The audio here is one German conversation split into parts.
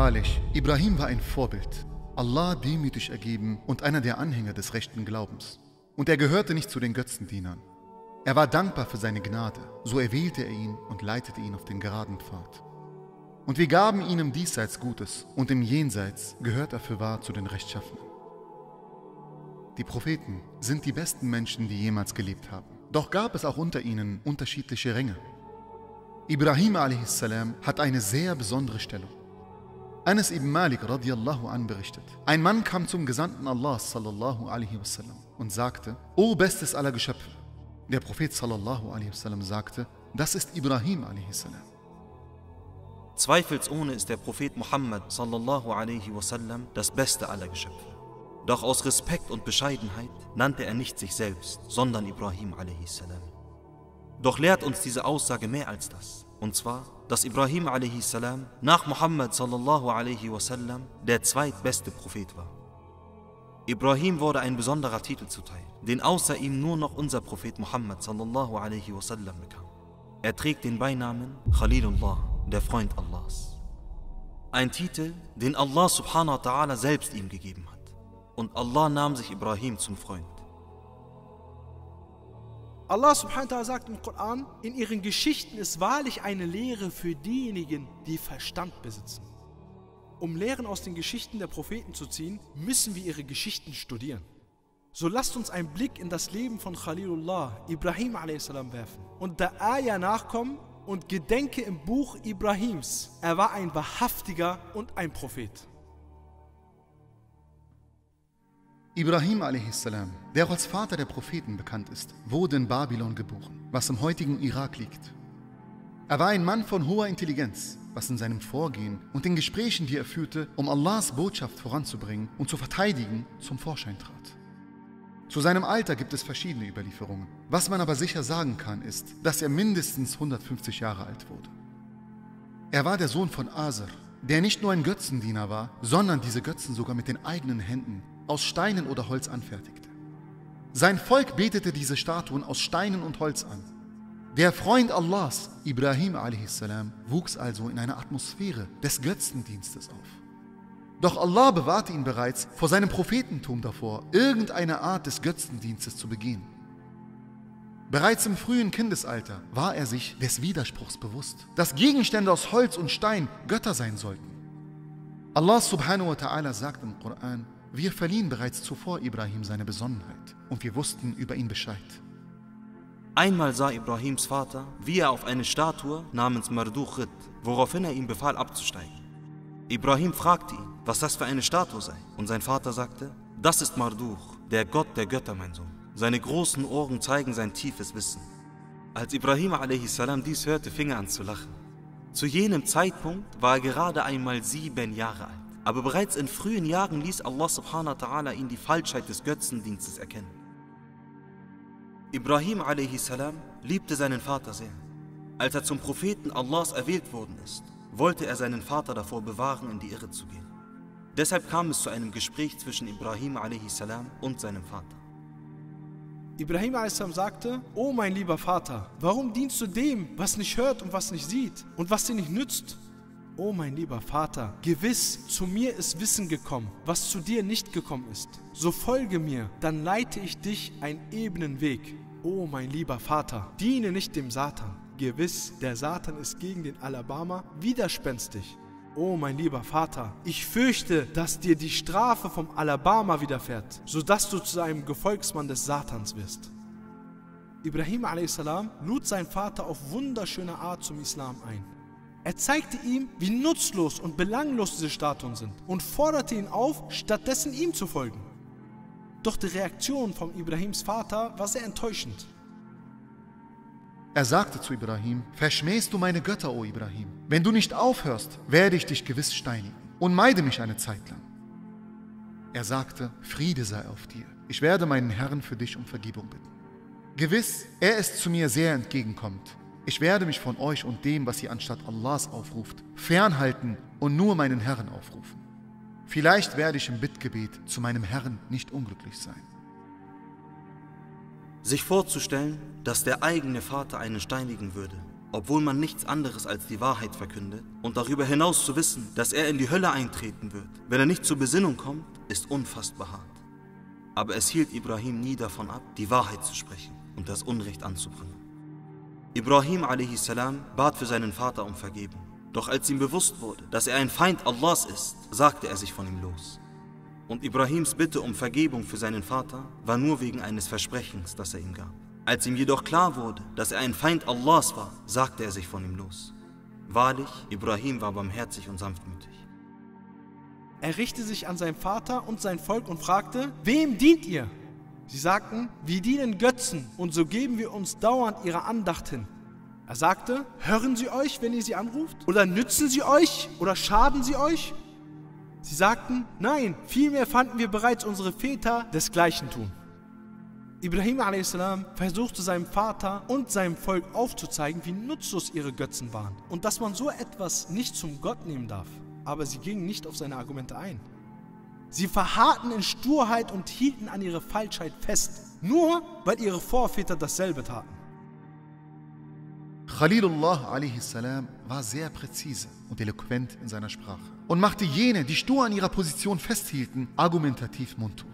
Wahrlich, Ibrahim war ein Vorbild, Allah demütig ergeben und einer der Anhänger des rechten Glaubens. Und er gehörte nicht zu den Götzendienern. Er war dankbar für seine Gnade, so erwählte er ihn und leitete ihn auf den geraden Pfad. Und wir gaben ihm Diesseits Gutes und im Jenseits gehört er für wahr zu den Rechtschaffenen. Die Propheten sind die besten Menschen, die jemals gelebt haben. Doch gab es auch unter ihnen unterschiedliche Ränge. Ibrahim a.s. hat eine sehr besondere Stellung. Anas ibn Malik radiallahu an berichtet. Ein Mann kam zum Gesandten Allah sallallahu alaihi wasallam und sagte, O bestes aller Geschöpfe. Der Prophet sallallahu alaihi wasallam sagte, das ist Ibrahim a.s. Zweifelsohne ist der Prophet Muhammad sallallahu alaihi wasallam das Beste aller Geschöpfe. Doch aus Respekt und Bescheidenheit nannte er nicht sich selbst, sondern Ibrahim a.s. Doch lehrt uns diese Aussage mehr als das. Und zwar, dass Ibrahim a.s. nach Muhammad sallallahu alaihi wasallam der zweitbeste Prophet war. Ibrahim wurde ein besonderer Titel zuteil, den außer ihm nur noch unser Prophet Muhammad sallallahu alaihi wasallam bekam. Er trägt den Beinamen Khalilullah, der Freund Allahs. Ein Titel, den Allah subhanahu wa ta'ala selbst ihm gegeben hat. Und Allah nahm sich Ibrahim zum Freund. Allah subhanahu wa ta'ala sagt im Koran, in ihren Geschichten ist wahrlich eine Lehre für diejenigen, die Verstand besitzen. Um Lehren aus den Geschichten der Propheten zu ziehen, müssen wir ihre Geschichten studieren. So lasst uns einen Blick in das Leben von Khalilullah, Ibrahim a.s. werfen und der Ayah nachkommen und gedenke im Buch Ibrahims. Er war ein wahrhaftiger und ein Prophet. Ibrahim a.s., der auch als Vater der Propheten bekannt ist, wurde in Babylon geboren, was im heutigen Irak liegt. Er war ein Mann von hoher Intelligenz, was in seinem Vorgehen und den Gesprächen, die er führte, um Allahs Botschaft voranzubringen und zu verteidigen, zum Vorschein trat. Zu seinem Alter gibt es verschiedene Überlieferungen. Was man aber sicher sagen kann, ist, dass er mindestens 150 Jahre alt wurde. Er war der Sohn von Aser, der nicht nur ein Götzendiener war, sondern diese Götzen sogar mit den eigenen Händen aus Steinen oder Holz anfertigte. Sein Volk betete diese Statuen aus Steinen und Holz an. Der Freund Allahs, Ibrahim a.s., wuchs also in einer Atmosphäre des Götzendienstes auf. Doch Allah bewahrte ihn bereits vor seinem Prophetentum davor, irgendeine Art des Götzendienstes zu begehen. Bereits im frühen Kindesalter war er sich des Widerspruchs bewusst, dass Gegenstände aus Holz und Stein Götter sein sollten. Allah subhanahu wa ta'ala sagt im Koran, wir verliehen bereits zuvor Ibrahim seine Besonnenheit und wir wussten über ihn Bescheid. Einmal sah Ibrahims Vater, wie er auf eine Statue namens Marduch ritt, woraufhin er ihm befahl abzusteigen. Ibrahim fragte ihn, was das für eine Statue sei, und sein Vater sagte, das ist Marduch, der Gott der Götter, mein Sohn. Seine großen Ohren zeigen sein tiefes Wissen. Als Ibrahim a.s. dies hörte, fing er an zu lachen. Zu jenem Zeitpunkt war er gerade einmal sieben Jahre alt. Aber bereits in frühen Jahren ließ Allah subhanahu wa ta'ala ihn die Falschheit des Götzendienstes erkennen. Ibrahim a.s. liebte seinen Vater sehr. Als er zum Propheten Allahs erwählt worden ist, wollte er seinen Vater davor bewahren, in die Irre zu gehen. Deshalb kam es zu einem Gespräch zwischen Ibrahim a.s. und seinem Vater. Ibrahim a.s. sagte, O mein lieber Vater, warum dienst du dem, was nicht hört und was nicht sieht und was dir nicht nützt? O mein lieber Vater, gewiss, zu mir ist Wissen gekommen, was zu dir nicht gekommen ist. So folge mir, dann leite ich dich einen ebenen Weg. O mein lieber Vater, diene nicht dem Satan. Gewiss, der Satan ist gegen den Alabama widerspenstig. O mein lieber Vater, ich fürchte, dass dir die Strafe vom Alabama widerfährt, sodass du zu einem Gefolgsmann des Satans wirst. Ibrahim a.s. lud seinen Vater auf wunderschöne Art zum Islam ein. Er zeigte ihm, wie nutzlos und belanglos diese Statuen sind und forderte ihn auf, stattdessen ihm zu folgen. Doch die Reaktion von Ibrahims Vater war sehr enttäuschend. Er sagte zu Ibrahim, verschmähst du meine Götter, o Ibrahim? Wenn du nicht aufhörst, werde ich dich gewiss steinigen und meide mich eine Zeit lang. Er sagte, Friede sei auf dir. Ich werde meinen Herrn für dich um Vergebung bitten. Gewiss, er ist zu mir sehr entgegenkommend ich werde mich von euch und dem, was ihr anstatt Allahs aufruft, fernhalten und nur meinen Herrn aufrufen. Vielleicht werde ich im Bittgebet zu meinem Herrn nicht unglücklich sein. Sich vorzustellen, dass der eigene Vater einen steinigen würde, obwohl man nichts anderes als die Wahrheit verkündet und darüber hinaus zu wissen, dass er in die Hölle eintreten wird, wenn er nicht zur Besinnung kommt, ist unfassbar hart. Aber es hielt Ibrahim nie davon ab, die Wahrheit zu sprechen und das Unrecht anzubringen. Ibrahim a.s. bat für seinen Vater um Vergebung. Doch als ihm bewusst wurde, dass er ein Feind Allahs ist, sagte er sich von ihm los. Und Ibrahims Bitte um Vergebung für seinen Vater war nur wegen eines Versprechens, das er ihm gab. Als ihm jedoch klar wurde, dass er ein Feind Allahs war, sagte er sich von ihm los. Wahrlich, Ibrahim war barmherzig und sanftmütig. Er richtete sich an seinen Vater und sein Volk und fragte, wem dient ihr? Sie sagten, wir dienen Götzen und so geben wir uns dauernd ihrer Andacht hin. Er sagte, hören sie euch, wenn ihr sie anruft? Oder nützen sie euch? Oder schaden sie euch? Sie sagten, nein, vielmehr fanden wir bereits unsere Väter desgleichen tun. Ibrahim a.s. versuchte seinem Vater und seinem Volk aufzuzeigen, wie nutzlos ihre Götzen waren und dass man so etwas nicht zum Gott nehmen darf. Aber sie gingen nicht auf seine Argumente ein. Sie verharrten in Sturheit und hielten an ihre Falschheit fest, nur weil ihre Vorväter dasselbe taten. Khalilullah a.s. war sehr präzise und eloquent in seiner Sprache und machte jene, die stur an ihrer Position festhielten, argumentativ mundtot.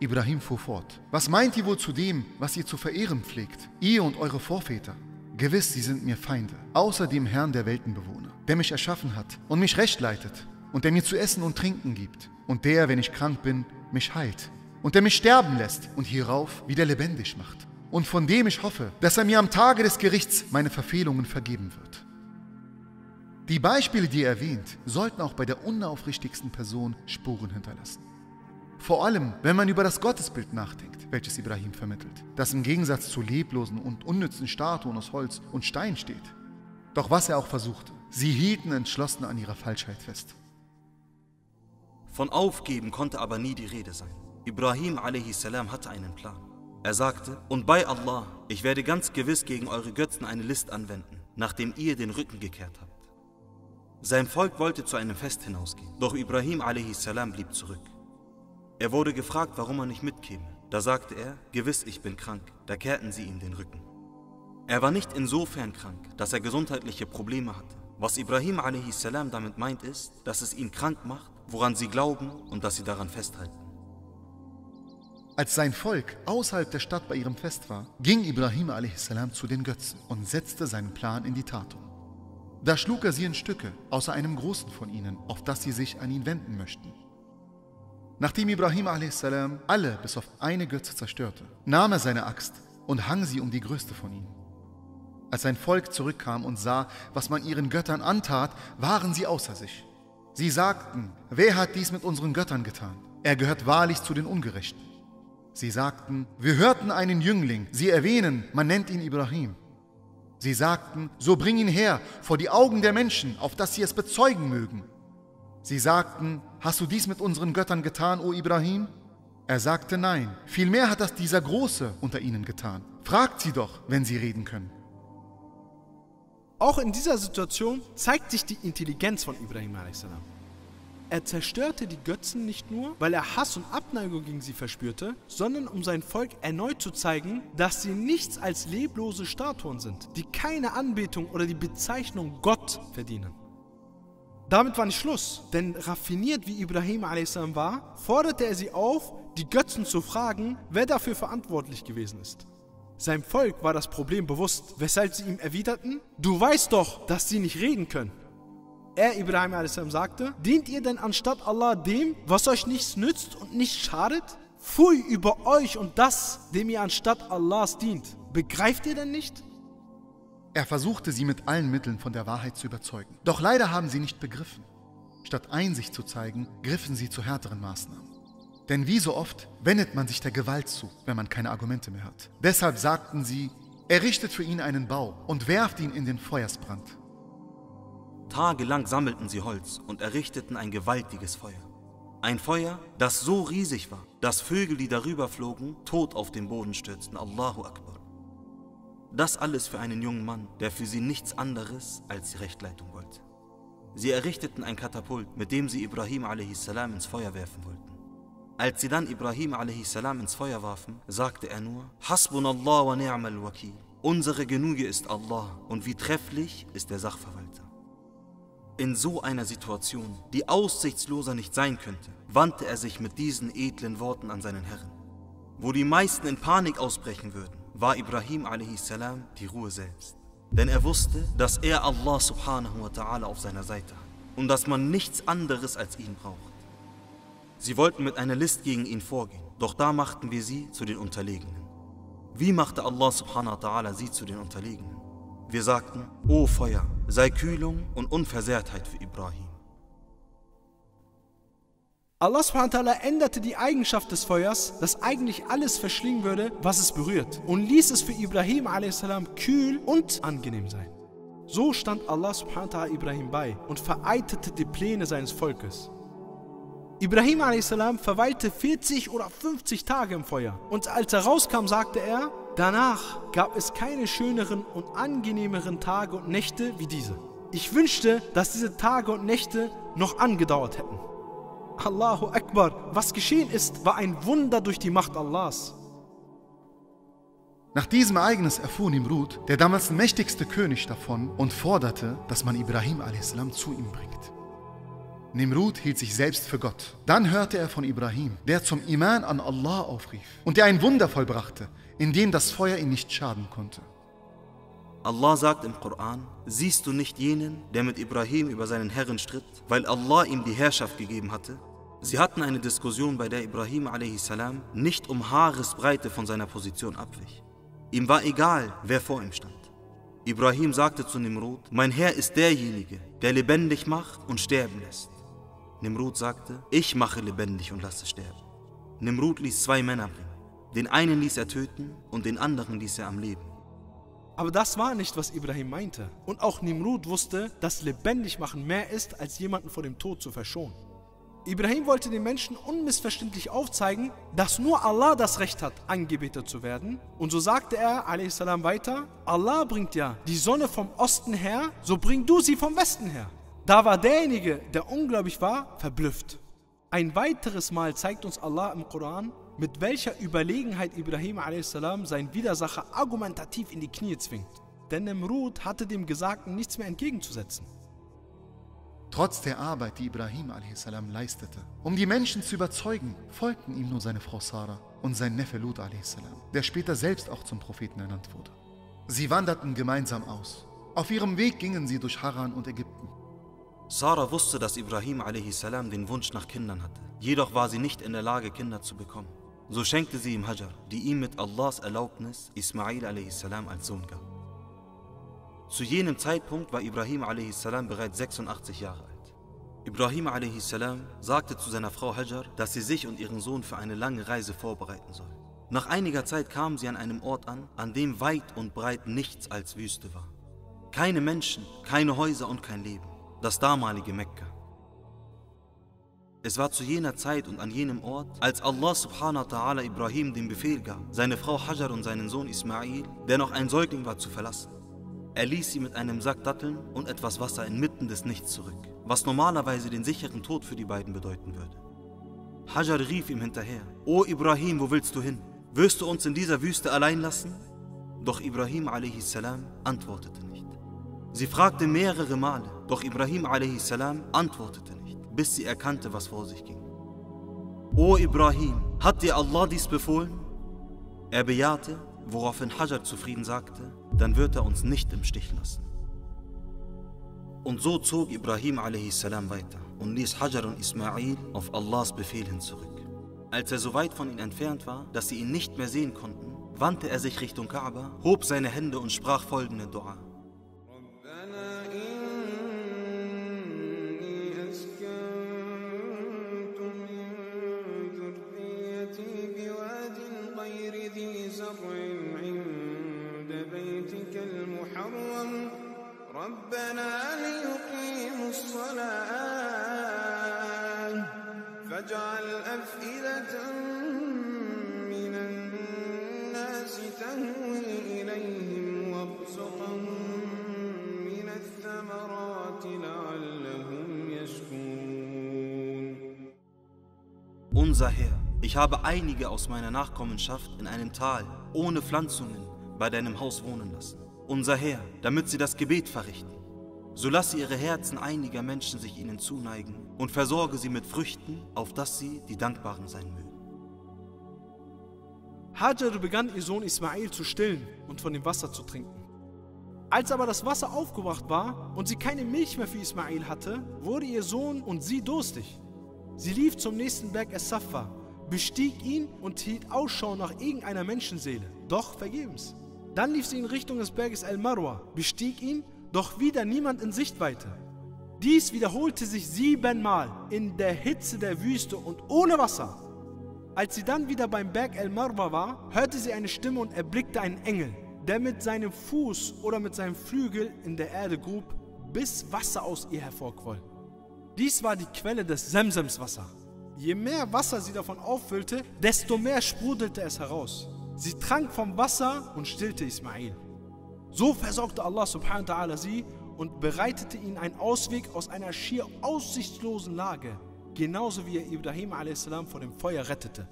Ibrahim fuhr fort. Was meint ihr wohl zu dem, was ihr zu verehren pflegt? Ihr und eure Vorväter. Gewiss, sie sind mir Feinde, außer dem Herrn der Weltenbewohner, der mich erschaffen hat und mich recht leitet und der mir zu essen und trinken gibt und der, wenn ich krank bin, mich heilt und der mich sterben lässt und hierauf wieder lebendig macht und von dem ich hoffe, dass er mir am Tage des Gerichts meine Verfehlungen vergeben wird. Die Beispiele, die er erwähnt, sollten auch bei der unaufrichtigsten Person Spuren hinterlassen. Vor allem, wenn man über das Gottesbild nachdenkt, welches Ibrahim vermittelt, das im Gegensatz zu leblosen und unnützen Statuen aus Holz und Stein steht. Doch was er auch versuchte, sie hielten entschlossen an ihrer Falschheit fest. Von Aufgeben konnte aber nie die Rede sein. Ibrahim a.s. hatte einen Plan. Er sagte, und bei Allah, ich werde ganz gewiss gegen eure Götzen eine List anwenden, nachdem ihr den Rücken gekehrt habt. Sein Volk wollte zu einem Fest hinausgehen, doch Ibrahim a.s. blieb zurück. Er wurde gefragt, warum er nicht mitkäme. Da sagte er, gewiss, ich bin krank. Da kehrten sie ihm den Rücken. Er war nicht insofern krank, dass er gesundheitliche Probleme hatte. Was Ibrahim a.s. damit meint ist, dass es ihn krank macht, woran sie glauben und dass sie daran festhalten. Als sein Volk außerhalb der Stadt bei ihrem Fest war, ging Ibrahim a.s. zu den Götzen und setzte seinen Plan in die Tat um. Da schlug er sie in Stücke, außer einem großen von ihnen, auf das sie sich an ihn wenden möchten. Nachdem Ibrahim a.s. alle bis auf eine Götze zerstörte, nahm er seine Axt und hang sie um die größte von ihnen. Als sein Volk zurückkam und sah, was man ihren Göttern antat, waren sie außer sich. Sie sagten, wer hat dies mit unseren Göttern getan? Er gehört wahrlich zu den Ungerechten. Sie sagten, wir hörten einen Jüngling, sie erwähnen, man nennt ihn Ibrahim. Sie sagten, so bring ihn her vor die Augen der Menschen, auf dass sie es bezeugen mögen. Sie sagten, hast du dies mit unseren Göttern getan, o Ibrahim? Er sagte nein, vielmehr hat das dieser Große unter ihnen getan. Fragt sie doch, wenn sie reden können. Auch in dieser Situation zeigt sich die Intelligenz von Ibrahim a.s. Er zerstörte die Götzen nicht nur, weil er Hass und Abneigung gegen sie verspürte, sondern um sein Volk erneut zu zeigen, dass sie nichts als leblose Statuen sind, die keine Anbetung oder die Bezeichnung Gott verdienen. Damit war nicht Schluss, denn raffiniert wie Ibrahim a.s. war, forderte er sie auf, die Götzen zu fragen, wer dafür verantwortlich gewesen ist. Seinem Volk war das Problem bewusst, weshalb sie ihm erwiderten, du weißt doch, dass sie nicht reden können. Er, Ibrahim a.s. sagte, dient ihr denn anstatt Allah dem, was euch nichts nützt und nicht schadet? Pfui über euch und das, dem ihr anstatt Allahs dient. Begreift ihr denn nicht? Er versuchte sie mit allen Mitteln von der Wahrheit zu überzeugen. Doch leider haben sie nicht begriffen. Statt Einsicht zu zeigen, griffen sie zu härteren Maßnahmen. Denn wie so oft wendet man sich der Gewalt zu, wenn man keine Argumente mehr hat. Deshalb sagten sie, errichtet für ihn einen Bau und werft ihn in den Feuersbrand. Tagelang sammelten sie Holz und errichteten ein gewaltiges Feuer. Ein Feuer, das so riesig war, dass Vögel, die darüber flogen, tot auf den Boden stürzten. Allahu Akbar. Das alles für einen jungen Mann, der für sie nichts anderes als die Rechtleitung wollte. Sie errichteten ein Katapult, mit dem sie Ibrahim a.s. ins Feuer werfen wollten. Als sie dann Ibrahim a.s. ins Feuer warfen, sagte er nur, Hasbunallah wa ni'mal wakil. unsere Genüge ist Allah und wie trefflich ist der Sachverwalter. In so einer Situation, die aussichtsloser nicht sein könnte, wandte er sich mit diesen edlen Worten an seinen Herrn. Wo die meisten in Panik ausbrechen würden, war Ibrahim a.s. die Ruhe selbst. Denn er wusste, dass er Allah subhanahu wa ta'ala auf seiner Seite hat und dass man nichts anderes als ihn braucht. Sie wollten mit einer List gegen ihn vorgehen, doch da machten wir sie zu den Unterlegenen. Wie machte Allah subhanahu wa ta'ala sie zu den Unterlegenen? Wir sagten, O Feuer, sei Kühlung und Unversehrtheit für Ibrahim. Allah subhanahu änderte die Eigenschaft des Feuers, das eigentlich alles verschlingen würde, was es berührt, und ließ es für Ibrahim a.s. kühl und angenehm sein. So stand Allah subhanahu Ibrahim bei und vereitete die Pläne seines Volkes. Ibrahim a.s. verweilte 40 oder 50 Tage im Feuer und als er rauskam, sagte er, danach gab es keine schöneren und angenehmeren Tage und Nächte wie diese. Ich wünschte, dass diese Tage und Nächte noch angedauert hätten. Allahu Akbar, was geschehen ist, war ein Wunder durch die Macht Allahs. Nach diesem Ereignis erfuhr Nimrud, der damals mächtigste König, davon und forderte, dass man Ibrahim a.s. zu ihm bringt. Nimrud hielt sich selbst für Gott. Dann hörte er von Ibrahim, der zum Iman an Allah aufrief und der ein Wunder vollbrachte, in dem das Feuer ihn nicht schaden konnte. Allah sagt im Koran, siehst du nicht jenen, der mit Ibrahim über seinen Herrn stritt, weil Allah ihm die Herrschaft gegeben hatte? Sie hatten eine Diskussion, bei der Ibrahim a.s. nicht um Haaresbreite von seiner Position abwich. Ihm war egal, wer vor ihm stand. Ibrahim sagte zu Nimrud, mein Herr ist derjenige, der lebendig macht und sterben lässt. Nimrud sagte, ich mache lebendig und lasse sterben. Nimrud ließ zwei Männer bringen. Den einen ließ er töten und den anderen ließ er am Leben. Aber das war nicht, was Ibrahim meinte. Und auch Nimrud wusste, dass lebendig machen mehr ist, als jemanden vor dem Tod zu verschonen. Ibrahim wollte den Menschen unmissverständlich aufzeigen, dass nur Allah das Recht hat, angebetet zu werden. Und so sagte er a.s. weiter, Allah bringt ja die Sonne vom Osten her, so bring du sie vom Westen her. Da war derjenige, der ungläubig war, verblüfft. Ein weiteres Mal zeigt uns Allah im Koran, mit welcher Überlegenheit Ibrahim a.s. seinen Widersacher argumentativ in die Knie zwingt. Denn Nimrud hatte dem Gesagten nichts mehr entgegenzusetzen. Trotz der Arbeit, die Ibrahim a.s. leistete, um die Menschen zu überzeugen, folgten ihm nur seine Frau Sarah und sein Neffe Lut a.s., der später selbst auch zum Propheten ernannt wurde. Sie wanderten gemeinsam aus. Auf ihrem Weg gingen sie durch Haran und Ägypten. Sarah wusste, dass Ibrahim a.s. den Wunsch nach Kindern hatte. Jedoch war sie nicht in der Lage, Kinder zu bekommen. So schenkte sie ihm Hajar, die ihm mit Allahs Erlaubnis Ismail a.s. als Sohn gab. Zu jenem Zeitpunkt war Ibrahim a.s. bereits 86 Jahre alt. Ibrahim a.s. sagte zu seiner Frau Hajar, dass sie sich und ihren Sohn für eine lange Reise vorbereiten soll. Nach einiger Zeit kamen sie an einem Ort an, an dem weit und breit nichts als Wüste war. Keine Menschen, keine Häuser und kein Leben das damalige Mekka. Es war zu jener Zeit und an jenem Ort, als Allah subhanahu wa ta'ala Ibrahim den Befehl gab, seine Frau Hajar und seinen Sohn Ismail, der noch ein Säugling war, zu verlassen. Er ließ sie mit einem Sack Datteln und etwas Wasser inmitten des Nichts zurück, was normalerweise den sicheren Tod für die beiden bedeuten würde. Hajar rief ihm hinterher, O Ibrahim, wo willst du hin? Wirst du uns in dieser Wüste allein lassen? Doch Ibrahim a.s. antwortete nicht. Sie fragte mehrere Male, doch Ibrahim a.s. antwortete nicht, bis sie erkannte, was vor sich ging. O Ibrahim, hat dir Allah dies befohlen? Er bejahte, woraufhin Hajar zufrieden sagte, dann wird er uns nicht im Stich lassen. Und so zog Ibrahim a.s. weiter und ließ Hajar und Ismail auf Allahs Befehl hin zurück. Als er so weit von ihnen entfernt war, dass sie ihn nicht mehr sehen konnten, wandte er sich Richtung Kaaba, hob seine Hände und sprach folgende Dua. ربنا ليقيموا الصلاة فاجعل أفئدة من الناس تهوي إليهم وارزقهم من الثمرات لعلهم يشكرون Unser Herr, ich habe einige aus meiner Nachkommenschaft in einem Tal ohne Pflanzungen bei deinem Haus wohnen lassen. Unser Herr, damit sie das Gebet verrichten. So lasse ihre Herzen einiger Menschen sich ihnen zuneigen und versorge sie mit Früchten, auf dass sie die Dankbaren sein mögen. Hajar begann ihr Sohn Ismail zu stillen und von dem Wasser zu trinken. Als aber das Wasser aufgebracht war und sie keine Milch mehr für Ismail hatte, wurde ihr Sohn und sie durstig. Sie lief zum nächsten Berg Es-Safa, bestieg ihn und hielt Ausschau nach irgendeiner Menschenseele, doch vergebens. Dann lief sie in Richtung des Berges El-Marwa, bestieg ihn, doch wieder niemand in Sichtweite. Dies wiederholte sich siebenmal in der Hitze der Wüste und ohne Wasser. Als sie dann wieder beim Berg El-Marwa war, hörte sie eine Stimme und erblickte einen Engel, der mit seinem Fuß oder mit seinem Flügel in der Erde grub, bis Wasser aus ihr hervorquoll. Dies war die Quelle des Semsemswasser. Je mehr Wasser sie davon auffüllte, desto mehr sprudelte es heraus. Sie trank vom Wasser und stillte Ismail. So versorgte Allah subhanahu wa ta'ala sie und bereitete ihnen einen Ausweg aus einer schier aussichtslosen Lage genauso wie er Ibrahim a.s. vor dem Feuer rettete.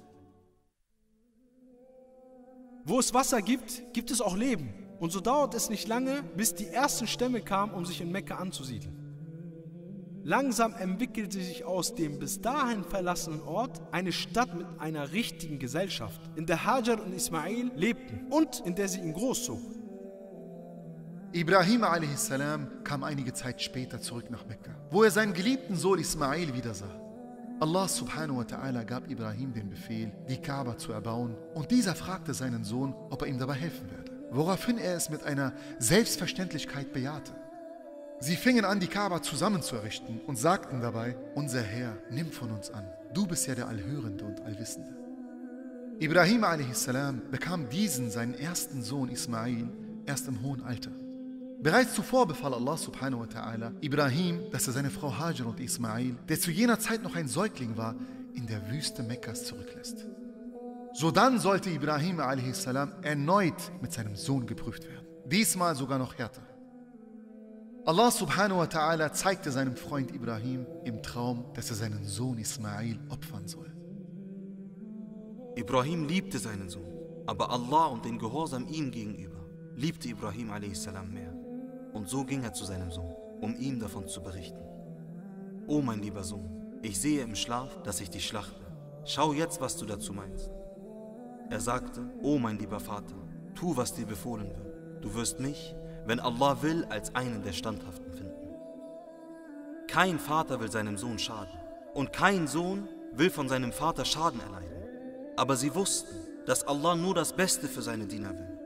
Wo es Wasser gibt, gibt es auch Leben. Und so dauert es nicht lange, bis die ersten Stämme kamen, um sich in Mekka anzusiedeln. Langsam entwickelte sich aus dem bis dahin verlassenen Ort eine Stadt mit einer richtigen Gesellschaft, in der Hajar und Ismail lebten und in der sie ihn großzog. Ibrahim a.s. kam einige Zeit später zurück nach Mekka, wo er seinen geliebten Sohn Ismail wiedersah. Allah subhanahu wa ta'ala gab Ibrahim den Befehl, die Kaaba zu erbauen und dieser fragte seinen Sohn, ob er ihm dabei helfen werde, woraufhin er es mit einer Selbstverständlichkeit bejahte. Sie fingen an, die Kaaba zusammen zu errichten und sagten dabei, unser Herr, nimm von uns an, du bist ja der Allhörende und Allwissende. Ibrahim a.s. bekam diesen, seinen ersten Sohn Ismail, erst im hohen Alter. Bereits zuvor befahl Allah subhanahu wa ta'ala Ibrahim, dass er seine Frau Hajar und Ismail, der zu jener Zeit noch ein Säugling war, in der Wüste Mekkas zurücklässt. Sodann sollte Ibrahim a.s. erneut mit seinem Sohn geprüft werden. Diesmal sogar noch härter. Allah subhanahu wa ta'ala zeigte seinem Freund Ibrahim im Traum, dass er seinen Sohn Ismail opfern soll. Ibrahim liebte seinen Sohn, aber Allah und den Gehorsam ihm gegenüber liebte Ibrahim a.s. mehr. Und so ging er zu seinem Sohn, um ihm davon zu berichten. O mein lieber Sohn, ich sehe im Schlaf, dass ich dich schlachte. Schau jetzt, was du dazu meinst. Er sagte, O mein lieber Vater, tu, was dir befohlen wird. Du wirst mich, wenn Allah will, als einen der Standhaften finden. Kein Vater will seinem Sohn schaden und kein Sohn will von seinem Vater Schaden erleiden. Aber sie wussten, dass Allah nur das Beste für seine Diener will.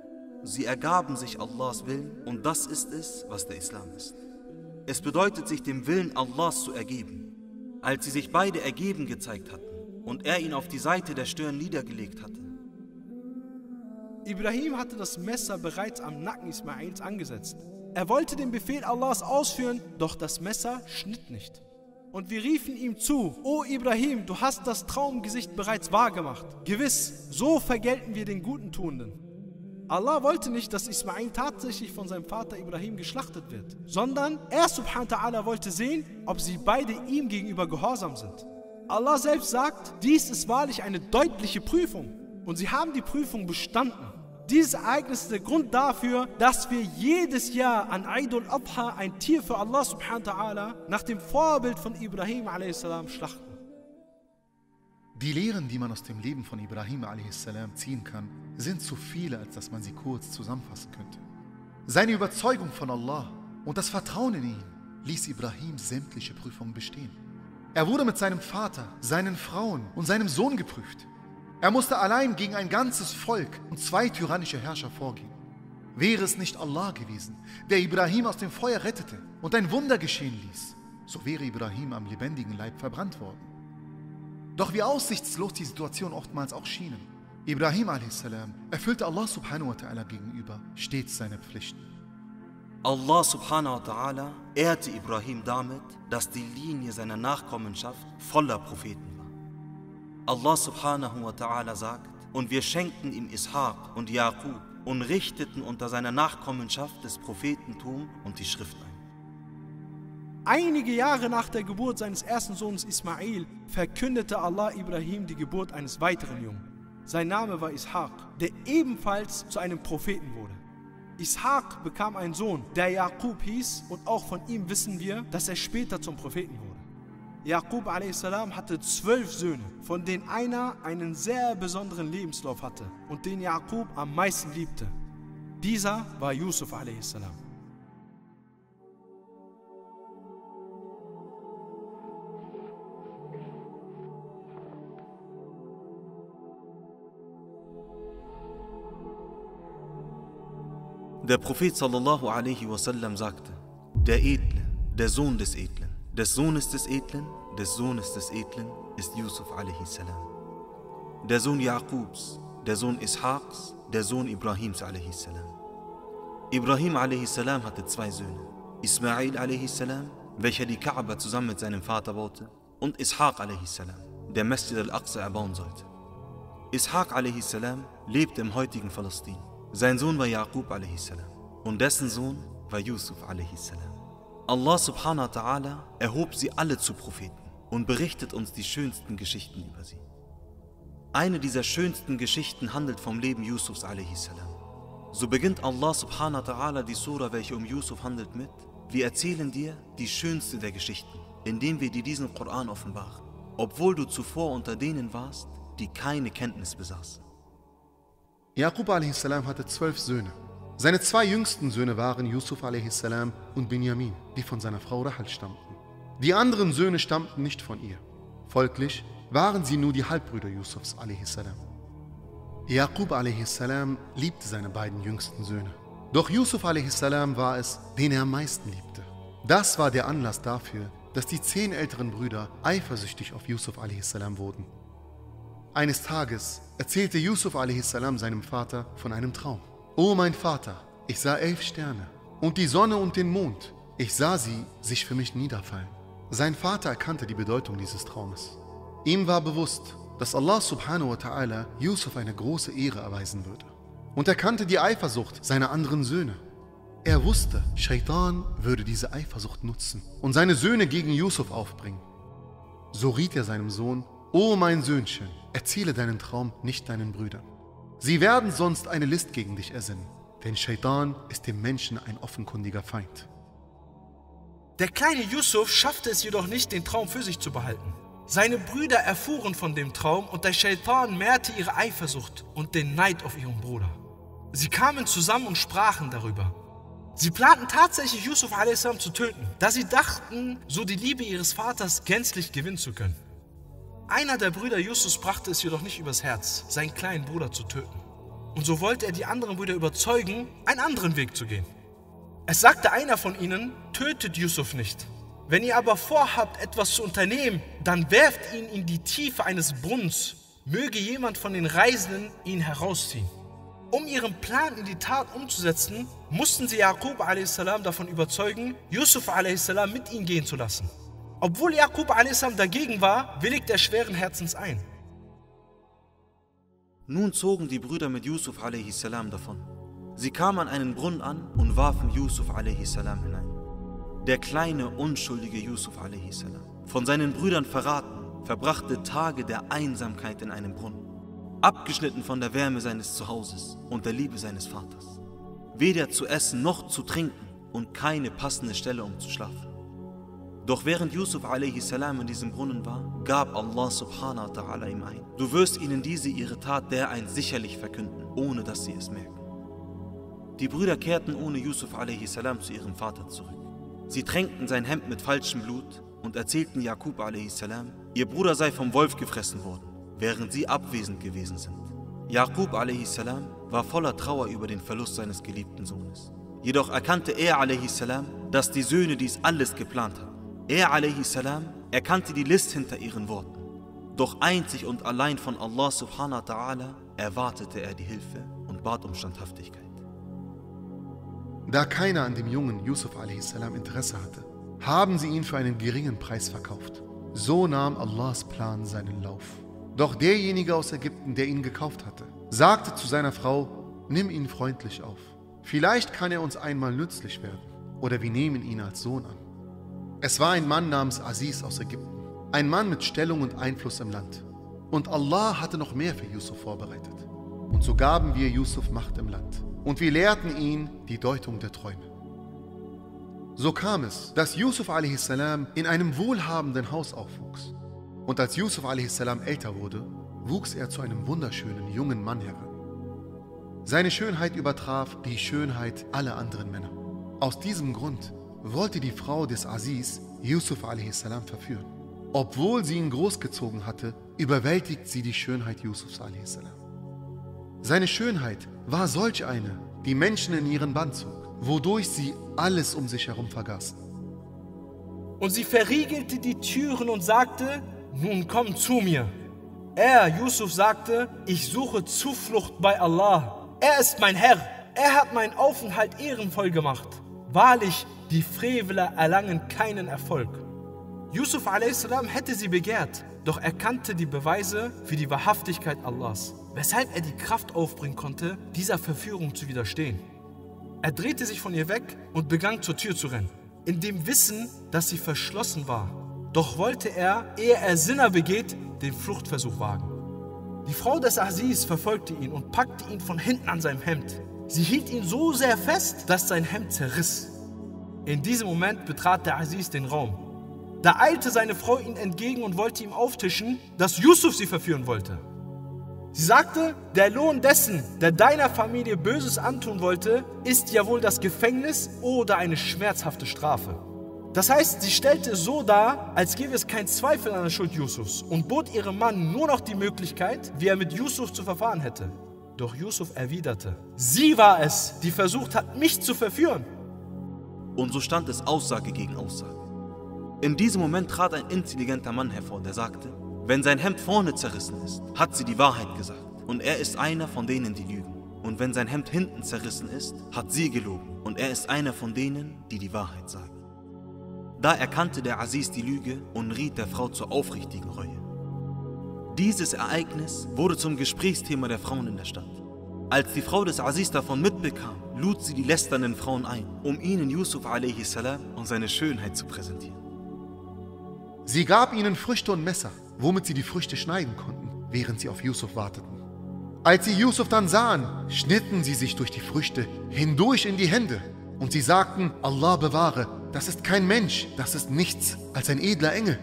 Sie ergaben sich Allahs Willen und das ist es, was der Islam ist. Es bedeutet sich dem Willen Allahs zu ergeben. Als sie sich beide ergeben gezeigt hatten und er ihn auf die Seite der Stirn niedergelegt hatte. Ibrahim hatte das Messer bereits am Nacken Ismails angesetzt. Er wollte den Befehl Allahs ausführen, doch das Messer schnitt nicht. Und wir riefen ihm zu, O Ibrahim, du hast das Traumgesicht bereits wahrgemacht. Gewiss, so vergelten wir den Guten Tuenden. Allah wollte nicht, dass Ismail tatsächlich von seinem Vater Ibrahim geschlachtet wird, sondern er subhanahu ta'ala wollte sehen, ob sie beide ihm gegenüber gehorsam sind. Allah selbst sagt, dies ist wahrlich eine deutliche Prüfung und sie haben die Prüfung bestanden. Dieses Ereignis ist der Grund dafür, dass wir jedes Jahr an Eid al-Adha ein Tier für Allah subhanahu ta'ala nach dem Vorbild von Ibrahim a.s. schlachten. Die Lehren, die man aus dem Leben von Ibrahim a.s. ziehen kann, sind zu viele, als dass man sie kurz zusammenfassen könnte. Seine Überzeugung von Allah und das Vertrauen in ihn ließ Ibrahim sämtliche Prüfungen bestehen. Er wurde mit seinem Vater, seinen Frauen und seinem Sohn geprüft. Er musste allein gegen ein ganzes Volk und zwei tyrannische Herrscher vorgehen. Wäre es nicht Allah gewesen, der Ibrahim aus dem Feuer rettete und ein Wunder geschehen ließ, so wäre Ibrahim am lebendigen Leib verbrannt worden. Doch wie aussichtslos die Situation oftmals auch schienen, Ibrahim a.s. erfüllte Allah subhanahu wa ta'ala gegenüber stets seine Pflichten. Allah subhanahu wa ta'ala ehrte Ibrahim damit, dass die Linie seiner Nachkommenschaft voller Propheten war. Allah subhanahu wa ta'ala sagt, und wir schenkten ihm Ishaq und Yaqub und richteten unter seiner Nachkommenschaft des Prophetentum und die Schrift ein. Einige Jahre nach der Geburt seines ersten Sohnes Ismail verkündete Allah Ibrahim die Geburt eines weiteren Jungen. Sein Name war Ishaq, der ebenfalls zu einem Propheten wurde. Ishaq bekam einen Sohn, der Jakub hieß, und auch von ihm wissen wir, dass er später zum Propheten wurde. Jakub a.s. hatte zwölf Söhne, von denen einer einen sehr besonderen Lebenslauf hatte und den Jakub am meisten liebte. Dieser war Yusuf a.s. Der Prophet sallallahu alaihi wasallam sagte, der Edle, der Sohn des Edlen, des Sohnes des Edlen, des Sohnes des Edlen ist Yusuf salam. Der Sohn Jakubs, der Sohn Ishaqs, der Sohn Ibrahims salam. Ibrahim salam hatte zwei Söhne, Ismail salam, welcher die Kaaba zusammen mit seinem Vater baute, und Ishaq salam, der Masjid al-Aqsa erbauen sollte. Ishaq salam lebte im heutigen Palästin. Sein Sohn war Yaqub a.s. und dessen Sohn war Yusuf a.s. Allah subhanahu wa ta'ala erhob sie alle zu Propheten und berichtet uns die schönsten Geschichten über sie. Eine dieser schönsten Geschichten handelt vom Leben Yusufs a.s. So beginnt Allah subhanahu wa ta'ala die Sura, welche um Yusuf handelt, mit Wir erzählen dir die schönste der Geschichten, indem wir dir diesen Koran offenbaren, obwohl du zuvor unter denen warst, die keine Kenntnis besaßen. Jakub a.s. hatte zwölf Söhne. Seine zwei jüngsten Söhne waren Yusuf a.s. und Benjamin, die von seiner Frau Rahel stammten. Die anderen Söhne stammten nicht von ihr. Folglich waren sie nur die Halbbrüder Yusufs a.s. Jakub a.s. liebte seine beiden jüngsten Söhne. Doch Yusuf a.s. war es, den er am meisten liebte. Das war der Anlass dafür, dass die zehn älteren Brüder eifersüchtig auf Yusuf a.s. wurden. Eines Tages erzählte Yusuf a.s. seinem Vater von einem Traum. O mein Vater, ich sah elf Sterne und die Sonne und den Mond. Ich sah sie sich für mich niederfallen. Sein Vater erkannte die Bedeutung dieses Traumes. Ihm war bewusst, dass Allah subhanahu wa ta'ala Yusuf eine große Ehre erweisen würde. Und er kannte die Eifersucht seiner anderen Söhne. Er wusste, Shaitan würde diese Eifersucht nutzen und seine Söhne gegen Yusuf aufbringen. So riet er seinem Sohn, O mein Söhnchen, erzähle deinen Traum nicht deinen Brüdern. Sie werden sonst eine List gegen dich ersinnen, denn Shaitan ist dem Menschen ein offenkundiger Feind. Der kleine Yusuf schaffte es jedoch nicht, den Traum für sich zu behalten. Seine Brüder erfuhren von dem Traum und der Shaitan mehrte ihre Eifersucht und den Neid auf ihren Bruder. Sie kamen zusammen und sprachen darüber. Sie planten tatsächlich Yusuf a.s. zu töten, da sie dachten, so die Liebe ihres Vaters gänzlich gewinnen zu können. Einer der Brüder Justus brachte es jedoch nicht übers Herz, seinen kleinen Bruder zu töten. Und so wollte er die anderen Brüder überzeugen, einen anderen Weg zu gehen. Es sagte einer von ihnen, tötet Yusuf nicht. Wenn ihr aber vorhabt, etwas zu unternehmen, dann werft ihn in die Tiefe eines Brunnens. Möge jemand von den Reisenden ihn herausziehen. Um ihren Plan in die Tat umzusetzen, mussten sie Jakob a.s. davon überzeugen, Yusuf a.s. mit ihnen gehen zu lassen. Obwohl Jakub a.s. dagegen war, willigt er schweren Herzens ein. Nun zogen die Brüder mit Yusuf a.s. davon. Sie kamen an einen Brunnen an und warfen Yusuf a.s. hinein. Der kleine, unschuldige Yusuf a.s., von seinen Brüdern verraten, verbrachte Tage der Einsamkeit in einem Brunnen, abgeschnitten von der Wärme seines Zuhauses und der Liebe seines Vaters. Weder zu essen noch zu trinken und keine passende Stelle, um zu schlafen. Doch während Yusuf a.s. in diesem Brunnen war, gab Allah subhanahu wa ta'ala ihm ein. Du wirst ihnen diese ihre Tat dereinst sicherlich verkünden, ohne dass sie es merken. Die Brüder kehrten ohne Yusuf a.s. zu ihrem Vater zurück. Sie tränkten sein Hemd mit falschem Blut und erzählten Jakub a.s., ihr Bruder sei vom Wolf gefressen worden, während sie abwesend gewesen sind. Jakub a.s. war voller Trauer über den Verlust seines geliebten Sohnes. Jedoch erkannte er a.s., dass die Söhne dies alles geplant hatten. Er a.s. erkannte die List hinter ihren Worten. Doch einzig und allein von Allah subhanahu wa ta'ala erwartete er die Hilfe und bat um Standhaftigkeit. Da keiner an dem jungen Yusuf a.s. Interesse hatte, haben sie ihn für einen geringen Preis verkauft. So nahm Allahs Plan seinen Lauf. Doch derjenige aus Ägypten, der ihn gekauft hatte, sagte zu seiner Frau, nimm ihn freundlich auf. Vielleicht kann er uns einmal nützlich werden oder wir nehmen ihn als Sohn an. Es war ein Mann namens Aziz aus Ägypten, ein Mann mit Stellung und Einfluss im Land. Und Allah hatte noch mehr für Yusuf vorbereitet. Und so gaben wir Yusuf Macht im Land. Und wir lehrten ihn die Deutung der Träume. So kam es, dass Yusuf a.s. in einem wohlhabenden Haus aufwuchs. Und als Yusuf a.s. älter wurde, wuchs er zu einem wunderschönen jungen Mann heran. Seine Schönheit übertraf die Schönheit aller anderen Männer. Aus diesem Grund wollte die Frau des Aziz Yusuf a.s. verführen. Obwohl sie ihn großgezogen hatte, überwältigt sie die Schönheit Yusufs a.s. Seine Schönheit war solch eine, die Menschen in ihren Bann zog, wodurch sie alles um sich herum vergaßen. Und sie verriegelte die Türen und sagte, nun komm zu mir. Er, Yusuf, sagte, ich suche Zuflucht bei Allah. Er ist mein Herr. Er hat meinen Aufenthalt ehrenvoll gemacht. Wahrlich, die Freveler erlangen keinen Erfolg. Yusuf a.s. hätte sie begehrt, doch er kannte die Beweise für die Wahrhaftigkeit Allahs, weshalb er die Kraft aufbringen konnte, dieser Verführung zu widerstehen. Er drehte sich von ihr weg und begann zur Tür zu rennen, in dem Wissen, dass sie verschlossen war. Doch wollte er, ehe er Sinner begeht, den Fluchtversuch wagen. Die Frau des Aziz verfolgte ihn und packte ihn von hinten an seinem Hemd. Sie hielt ihn so sehr fest, dass sein Hemd zerriss. In diesem Moment betrat der Aziz den Raum. Da eilte seine Frau ihm entgegen und wollte ihm auftischen, dass Yusuf sie verführen wollte. Sie sagte, der Lohn dessen, der deiner Familie Böses antun wollte, ist ja wohl das Gefängnis oder eine schmerzhafte Strafe. Das heißt, sie stellte so dar, als gäbe es keinen Zweifel an der Schuld Yusufs und bot ihrem Mann nur noch die Möglichkeit, wie er mit Yusuf zu verfahren hätte. Doch Yusuf erwiderte, sie war es, die versucht hat, mich zu verführen. Und so stand es Aussage gegen Aussage. In diesem Moment trat ein intelligenter Mann hervor, der sagte, wenn sein Hemd vorne zerrissen ist, hat sie die Wahrheit gesagt. Und er ist einer von denen, die lügen. Und wenn sein Hemd hinten zerrissen ist, hat sie gelogen. Und er ist einer von denen, die die Wahrheit sagen. Da erkannte der Aziz die Lüge und riet der Frau zur aufrichtigen Reue. Dieses Ereignis wurde zum Gesprächsthema der Frauen in der Stadt. Als die Frau des Aziz davon mitbekam, lud sie die lästernden Frauen ein, um ihnen Yusuf a.s. und seine Schönheit zu präsentieren. Sie gab ihnen Früchte und Messer womit sie die Früchte schneiden konnten, während sie auf Yusuf warteten. Als sie Yusuf dann sahen, schnitten sie sich durch die Früchte hindurch in die Hände und sie sagten, Allah bewahre, das ist kein Mensch, das ist nichts als ein edler Engel.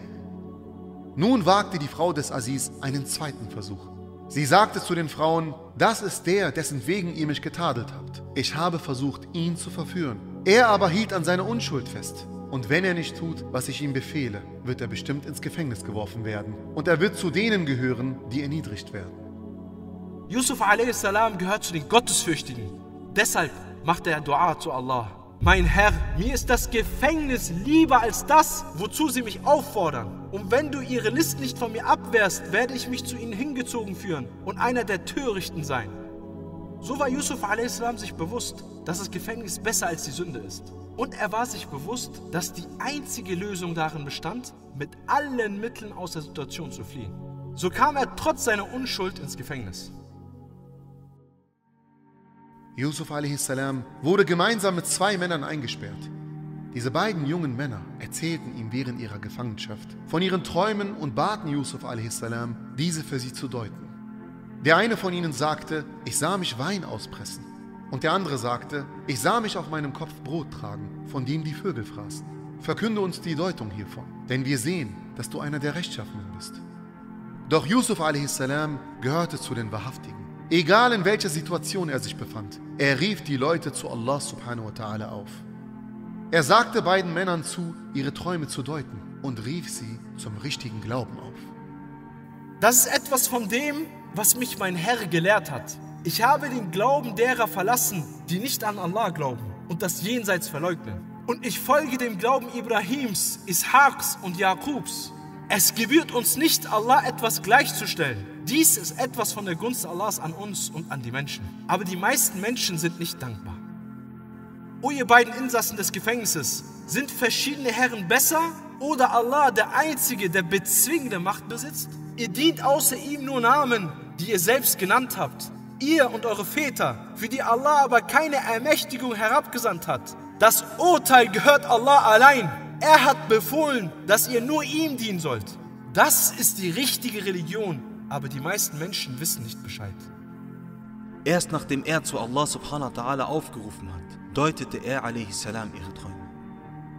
Nun wagte die Frau des Aziz einen zweiten Versuch. Sie sagte zu den Frauen, das ist der, dessen wegen ihr mich getadelt habt. Ich habe versucht, ihn zu verführen. Er aber hielt an seiner Unschuld fest. Und wenn er nicht tut, was ich ihm befehle, wird er bestimmt ins Gefängnis geworfen werden. Und er wird zu denen gehören, die erniedrigt werden. Yusuf a.s. gehört zu den Gottesfürchtigen. Deshalb macht er Dua zu Allah. Mein Herr, mir ist das Gefängnis lieber als das, wozu sie mich auffordern. Und wenn du ihre List nicht von mir abwehrst, werde ich mich zu ihnen hingezogen führen und einer der Törichten sein. So war Yusuf a.s. sich bewusst, dass das Gefängnis besser als die Sünde ist. Und er war sich bewusst, dass die einzige Lösung darin bestand, mit allen Mitteln aus der Situation zu fliehen. So kam er trotz seiner Unschuld ins Gefängnis. Yusuf a.s. wurde gemeinsam mit zwei Männern eingesperrt. Diese beiden jungen Männer erzählten ihm während ihrer Gefangenschaft von ihren Träumen und baten Yusuf a.s., diese für sie zu deuten. Der eine von ihnen sagte, ich sah mich Wein auspressen. Und der andere sagte, ich sah mich auf meinem Kopf Brot tragen, von dem die Vögel fraßen. Verkünde uns die Deutung hiervon, denn wir sehen, dass du einer der Rechtschaffenen bist. Doch Yusuf a.s. gehörte zu den Wahrhaftigen. Egal in welcher Situation er sich befand, er rief die Leute zu Allah subhanahu wa ta'ala auf. Er sagte beiden Männern zu, ihre Träume zu deuten und rief sie zum richtigen Glauben auf. Das ist etwas von dem, was mich mein Herr gelehrt hat. Ich habe den Glauben derer verlassen, die nicht an Allah glauben und das Jenseits verleugnen. Und ich folge dem Glauben Ibrahims, Ishaks und Jakubs. Es gebührt uns nicht, Allah etwas gleichzustellen. Dies ist etwas von der Gunst Allahs an uns und an die Menschen. Aber die meisten Menschen sind nicht dankbar. O ihr beiden Insassen des Gefängnisses, sind verschiedene Herren besser oder Allah der Einzige, der bezwingende Macht besitzt? Ihr dient außer ihm nur Namen, die ihr selbst genannt habt ihr und eure Väter, für die Allah aber keine Ermächtigung herabgesandt hat. Das Urteil gehört Allah allein. Er hat befohlen, dass ihr nur ihm dienen sollt. Das ist die richtige Religion aber die meisten Menschen wissen nicht Bescheid. Erst nachdem er zu Allah subhanahu wa ta'ala aufgerufen hat, deutete er a.s. ihre Träume.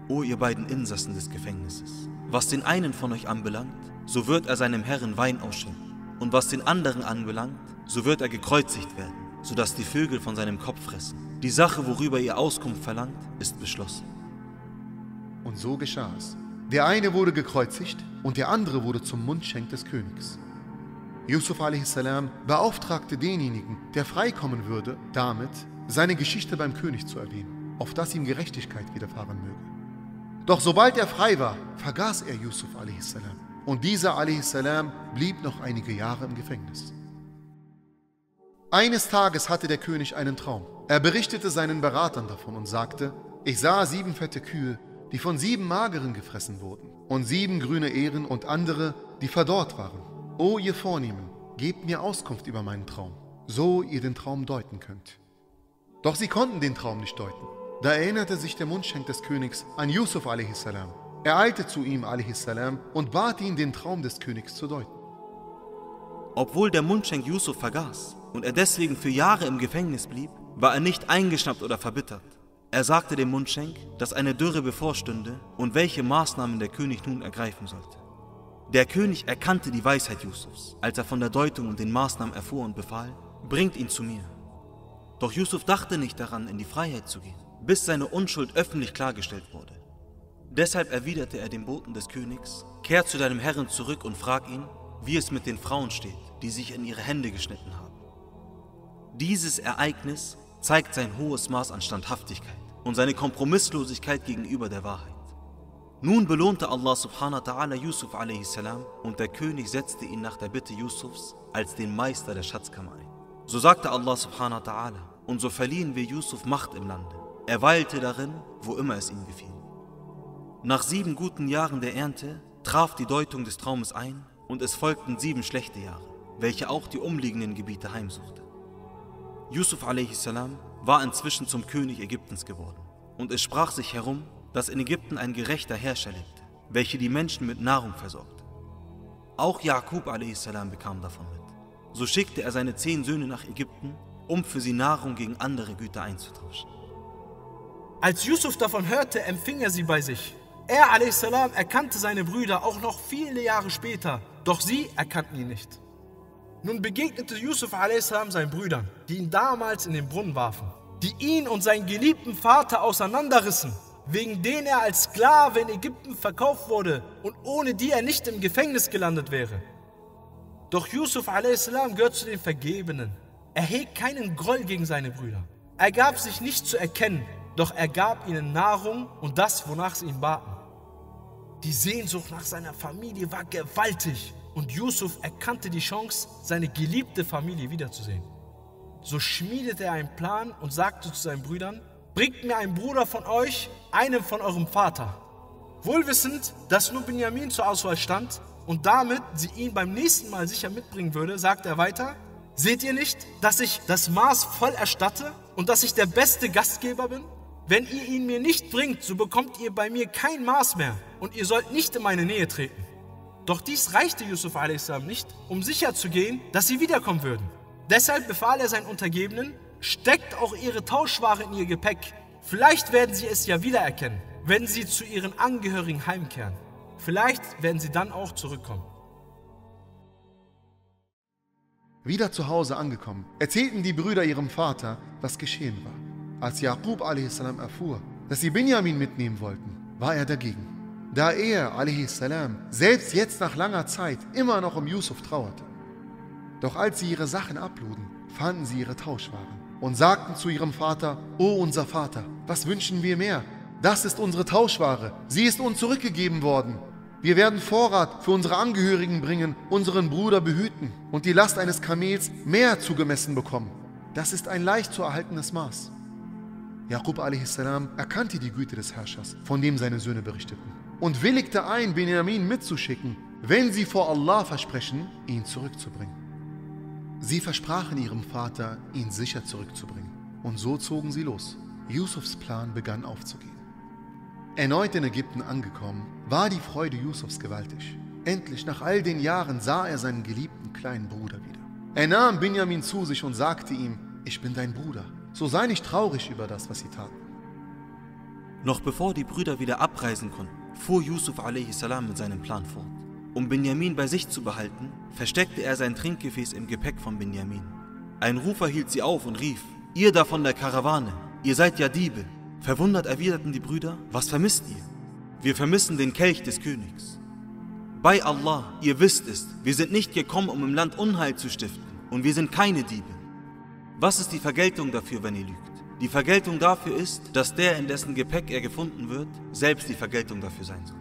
O ihr beiden Insassen des Gefängnisses, was den einen von euch anbelangt, so wird er seinem Herrn Wein ausschenken. Und was den anderen anbelangt, so wird er gekreuzigt werden, sodass die Vögel von seinem Kopf fressen. Die Sache, worüber ihr Auskunft verlangt, ist beschlossen. Und so geschah es. Der eine wurde gekreuzigt und der andere wurde zum Mundschenk des Königs. Yusuf a.s. beauftragte denjenigen, der freikommen würde, damit seine Geschichte beim König zu erwähnen, auf dass ihm Gerechtigkeit widerfahren möge. Doch sobald er frei war, vergaß er Yusuf a.s. Und dieser a.s. blieb noch einige Jahre im Gefängnis. Eines Tages hatte der König einen Traum. Er berichtete seinen Beratern davon und sagte, ich sah sieben fette Kühe, die von sieben Mageren gefressen wurden, und sieben grüne Ehren und andere, die verdorrt waren. O ihr Vornehmen, gebt mir Auskunft über meinen Traum, so ihr den Traum deuten könnt. Doch sie konnten den Traum nicht deuten. Da erinnerte sich der Mundschenk des Königs an Yusuf a.s. Er eilte zu ihm a.s. und bat ihn, den Traum des Königs zu deuten. Obwohl der Mundschenk Yusuf vergaß und er deswegen für Jahre im Gefängnis blieb, war er nicht eingeschnappt oder verbittert. Er sagte dem Mundschenk, dass eine Dürre bevorstünde und welche Maßnahmen der König nun ergreifen sollte. Der König erkannte die Weisheit Yusufs, als er von der Deutung und den Maßnahmen erfuhr und befahl, bringt ihn zu mir. Doch Yusuf dachte nicht daran, in die Freiheit zu gehen bis seine Unschuld öffentlich klargestellt wurde. Deshalb erwiderte er dem Boten des Königs, Kehr zu deinem Herrn zurück und frag ihn, wie es mit den Frauen steht, die sich in ihre Hände geschnitten haben. Dieses Ereignis zeigt sein hohes Maß an Standhaftigkeit und seine Kompromisslosigkeit gegenüber der Wahrheit. Nun belohnte Allah subhanahu wa ta'ala Yusuf a.s. und der König setzte ihn nach der Bitte Yusufs als den Meister der Schatzkammer ein. So sagte Allah subhanahu wa ta'ala, und so verliehen wir Yusuf Macht im Lande er weilte darin, wo immer es ihm gefiel. Nach sieben guten Jahren der Ernte traf die Deutung des Traumes ein und es folgten sieben schlechte Jahre, welche auch die umliegenden Gebiete heimsuchte. Yusuf a.s. war inzwischen zum König Ägyptens geworden und es sprach sich herum, dass in Ägypten ein gerechter Herrscher lebte, welcher die Menschen mit Nahrung versorgte. Auch Jakub a.s. bekam davon mit. So schickte er seine zehn Söhne nach Ägypten, um für sie Nahrung gegen andere Güter einzutauschen. Als Yusuf davon hörte, empfing er sie bei sich. Er a.s. erkannte seine Brüder auch noch viele Jahre später, doch sie erkannten ihn nicht. Nun begegnete Yusuf seinen Brüdern, die ihn damals in den Brunnen warfen, die ihn und seinen geliebten Vater auseinanderrissen, wegen denen er als Sklave in Ägypten verkauft wurde und ohne die er nicht im Gefängnis gelandet wäre. Doch Yusuf gehört zu den Vergebenen. Er hegt keinen Groll gegen seine Brüder. Er gab sich nicht zu erkennen doch er gab ihnen Nahrung und das, wonach sie ihn baten. Die Sehnsucht nach seiner Familie war gewaltig und Yusuf erkannte die Chance, seine geliebte Familie wiederzusehen. So schmiedete er einen Plan und sagte zu seinen Brüdern, bringt mir einen Bruder von euch, einen von eurem Vater. Wohlwissend, dass nur Benjamin zur Auswahl stand und damit sie ihn beim nächsten Mal sicher mitbringen würde, sagte er weiter, seht ihr nicht, dass ich das Maß voll erstatte und dass ich der beste Gastgeber bin? Wenn ihr ihn mir nicht bringt, so bekommt ihr bei mir kein Maß mehr und ihr sollt nicht in meine Nähe treten. Doch dies reichte Yusuf a.s. nicht, um sicherzugehen, dass sie wiederkommen würden. Deshalb befahl er seinen Untergebenen, steckt auch ihre Tauschware in ihr Gepäck. Vielleicht werden sie es ja wiedererkennen, wenn sie zu ihren Angehörigen heimkehren. Vielleicht werden sie dann auch zurückkommen. Wieder zu Hause angekommen, erzählten die Brüder ihrem Vater, was geschehen war. Als Jakub a.s. erfuhr, dass sie Benjamin mitnehmen wollten, war er dagegen. Da er a.s. selbst jetzt nach langer Zeit immer noch um Yusuf trauerte. Doch als sie ihre Sachen abluden, fanden sie ihre Tauschwaren und sagten zu ihrem Vater, O unser Vater, was wünschen wir mehr? Das ist unsere Tauschware, sie ist uns zurückgegeben worden. Wir werden Vorrat für unsere Angehörigen bringen, unseren Bruder behüten und die Last eines Kamels mehr zugemessen bekommen. Das ist ein leicht zu erhaltenes Maß. Jakub a.s. erkannte die Güte des Herrschers, von dem seine Söhne berichteten, und willigte ein, Benjamin mitzuschicken, wenn sie vor Allah versprechen, ihn zurückzubringen. Sie versprachen ihrem Vater, ihn sicher zurückzubringen, und so zogen sie los. Yusufs Plan begann aufzugehen. Erneut in Ägypten angekommen, war die Freude Yusufs gewaltig. Endlich, nach all den Jahren, sah er seinen geliebten kleinen Bruder wieder. Er nahm Benjamin zu sich und sagte ihm, ich bin dein Bruder. So sei nicht traurig über das, was sie taten. Noch bevor die Brüder wieder abreisen konnten, fuhr Yusuf a.s. mit seinem Plan fort. Um Benjamin bei sich zu behalten, versteckte er sein Trinkgefäß im Gepäck von Benjamin. Ein Rufer hielt sie auf und rief, ihr da von der Karawane, ihr seid ja Diebe. Verwundert erwiderten die Brüder, was vermisst ihr? Wir vermissen den Kelch des Königs. Bei Allah, ihr wisst es, wir sind nicht gekommen, um im Land Unheil zu stiften, und wir sind keine Diebe. Was ist die Vergeltung dafür, wenn ihr lügt? Die Vergeltung dafür ist, dass der, in dessen Gepäck er gefunden wird, selbst die Vergeltung dafür sein soll.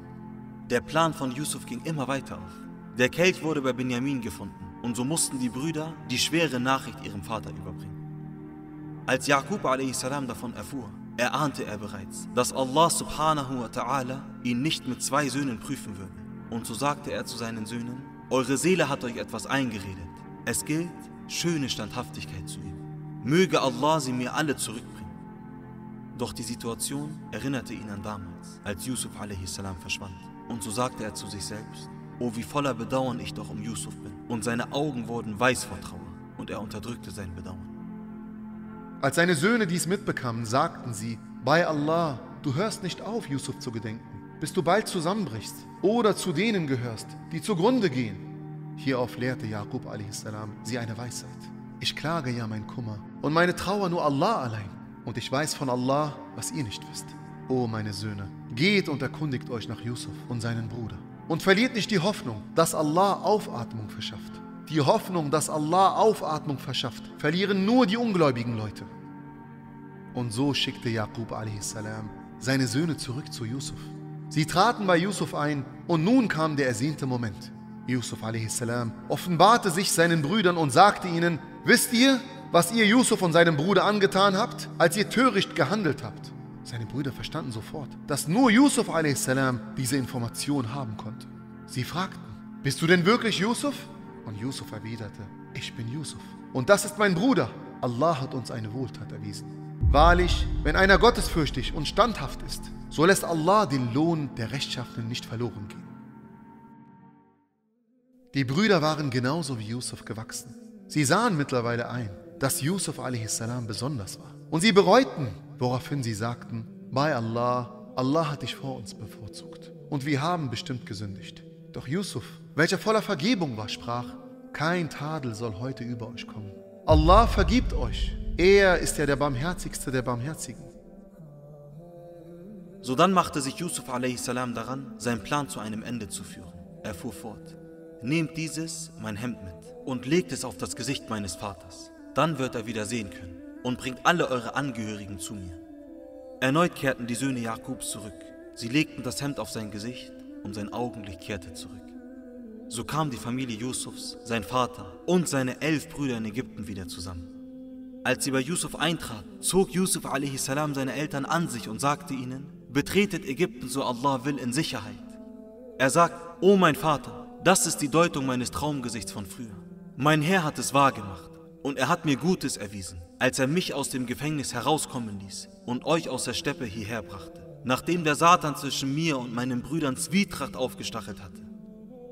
Der Plan von Yusuf ging immer weiter auf. Der Kelch wurde bei Benjamin gefunden und so mussten die Brüder die schwere Nachricht ihrem Vater überbringen. Als Jakub a.s. davon erfuhr, erahnte er bereits, dass Allah subhanahu wa ta'ala ihn nicht mit zwei Söhnen prüfen würde. Und so sagte er zu seinen Söhnen, Eure Seele hat euch etwas eingeredet. Es gilt, schöne Standhaftigkeit zu üben. Möge Allah sie mir alle zurückbringen. Doch die Situation erinnerte ihn an damals, als Yusuf a.s. verschwand. Und so sagte er zu sich selbst, Oh, wie voller Bedauern ich doch um Yusuf bin. Und seine Augen wurden weiß vor Trauer und er unterdrückte sein Bedauern. Als seine Söhne dies mitbekamen, sagten sie, bei Allah, du hörst nicht auf, Yusuf zu gedenken, bis du bald zusammenbrichst oder zu denen gehörst, die zugrunde gehen. Hierauf lehrte Jakub a.s. sie eine Weisheit. Ich klage ja mein Kummer und meine Trauer nur Allah allein. Und ich weiß von Allah, was ihr nicht wisst. O meine Söhne, geht und erkundigt euch nach Yusuf und seinen Bruder. Und verliert nicht die Hoffnung, dass Allah Aufatmung verschafft. Die Hoffnung, dass Allah Aufatmung verschafft, verlieren nur die ungläubigen Leute. Und so schickte Jakub a.s. seine Söhne zurück zu Yusuf. Sie traten bei Yusuf ein und nun kam der ersehnte Moment. Yusuf a.s. offenbarte sich seinen Brüdern und sagte ihnen, wisst ihr, was ihr Yusuf und seinem Bruder angetan habt, als ihr töricht gehandelt habt? Seine Brüder verstanden sofort, dass nur Yusuf a.s. diese Information haben konnte. Sie fragten, bist du denn wirklich Yusuf? Und Yusuf erwiderte, ich bin Yusuf. Und das ist mein Bruder. Allah hat uns eine Wohltat erwiesen. Wahrlich, wenn einer gottesfürchtig und standhaft ist, so lässt Allah den Lohn der Rechtschaffenen nicht verloren gehen. Die Brüder waren genauso wie Yusuf gewachsen. Sie sahen mittlerweile ein, dass Yusuf a.s. besonders war. Und sie bereuten, woraufhin sie sagten, bei Allah, Allah hat dich vor uns bevorzugt. Und wir haben bestimmt gesündigt. Doch Yusuf, welcher voller Vergebung war, sprach, kein Tadel soll heute über euch kommen. Allah vergibt euch. Er ist ja der Barmherzigste der Barmherzigen. Sodann machte sich Yusuf a.s. daran, seinen Plan zu einem Ende zu führen. Er fuhr fort. Nehmt dieses, mein Hemd mit, und legt es auf das Gesicht meines Vaters. Dann wird er wieder sehen können und bringt alle eure Angehörigen zu mir. Erneut kehrten die Söhne Jakobs zurück. Sie legten das Hemd auf sein Gesicht und sein Augenlicht kehrte zurück. So kam die Familie Yusufs, sein Vater und seine elf Brüder in Ägypten wieder zusammen. Als sie bei Yusuf eintraten, zog Yusuf a.s. seine Eltern an sich und sagte ihnen, betretet Ägypten, so Allah will, in Sicherheit. Er sagt, O mein Vater, das ist die Deutung meines Traumgesichts von früher. Mein Herr hat es wahrgemacht und er hat mir Gutes erwiesen, als er mich aus dem Gefängnis herauskommen ließ und euch aus der Steppe hierher brachte, nachdem der Satan zwischen mir und meinen Brüdern Zwietracht aufgestachelt hatte.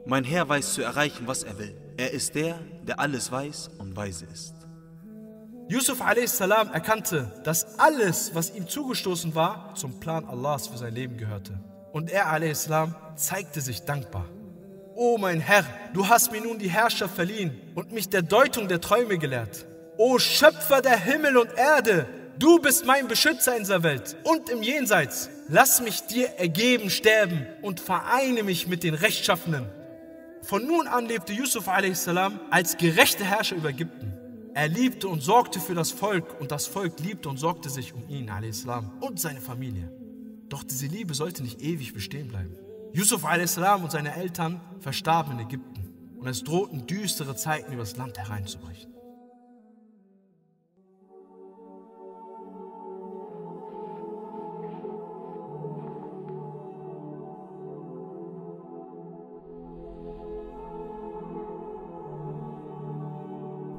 Mein Herr weiß zu erreichen, was er will. Er ist der, der alles weiß und weise ist. Yusuf a.s. erkannte, dass alles, was ihm zugestoßen war, zum Plan Allahs für sein Leben gehörte. Und er a.s. zeigte sich dankbar. O mein Herr, du hast mir nun die Herrschaft verliehen und mich der Deutung der Träume gelehrt. O Schöpfer der Himmel und Erde, du bist mein Beschützer in dieser Welt und im Jenseits. Lass mich dir ergeben sterben und vereine mich mit den Rechtschaffenen. Von nun an lebte Yusuf a.s. als gerechter Herrscher über Ägypten. Er liebte und sorgte für das Volk und das Volk liebte und sorgte sich um ihn a.s. und seine Familie. Doch diese Liebe sollte nicht ewig bestehen bleiben. Yusuf a.s. und seine Eltern verstarben in Ägypten und es drohten düstere Zeiten über das Land hereinzubrechen.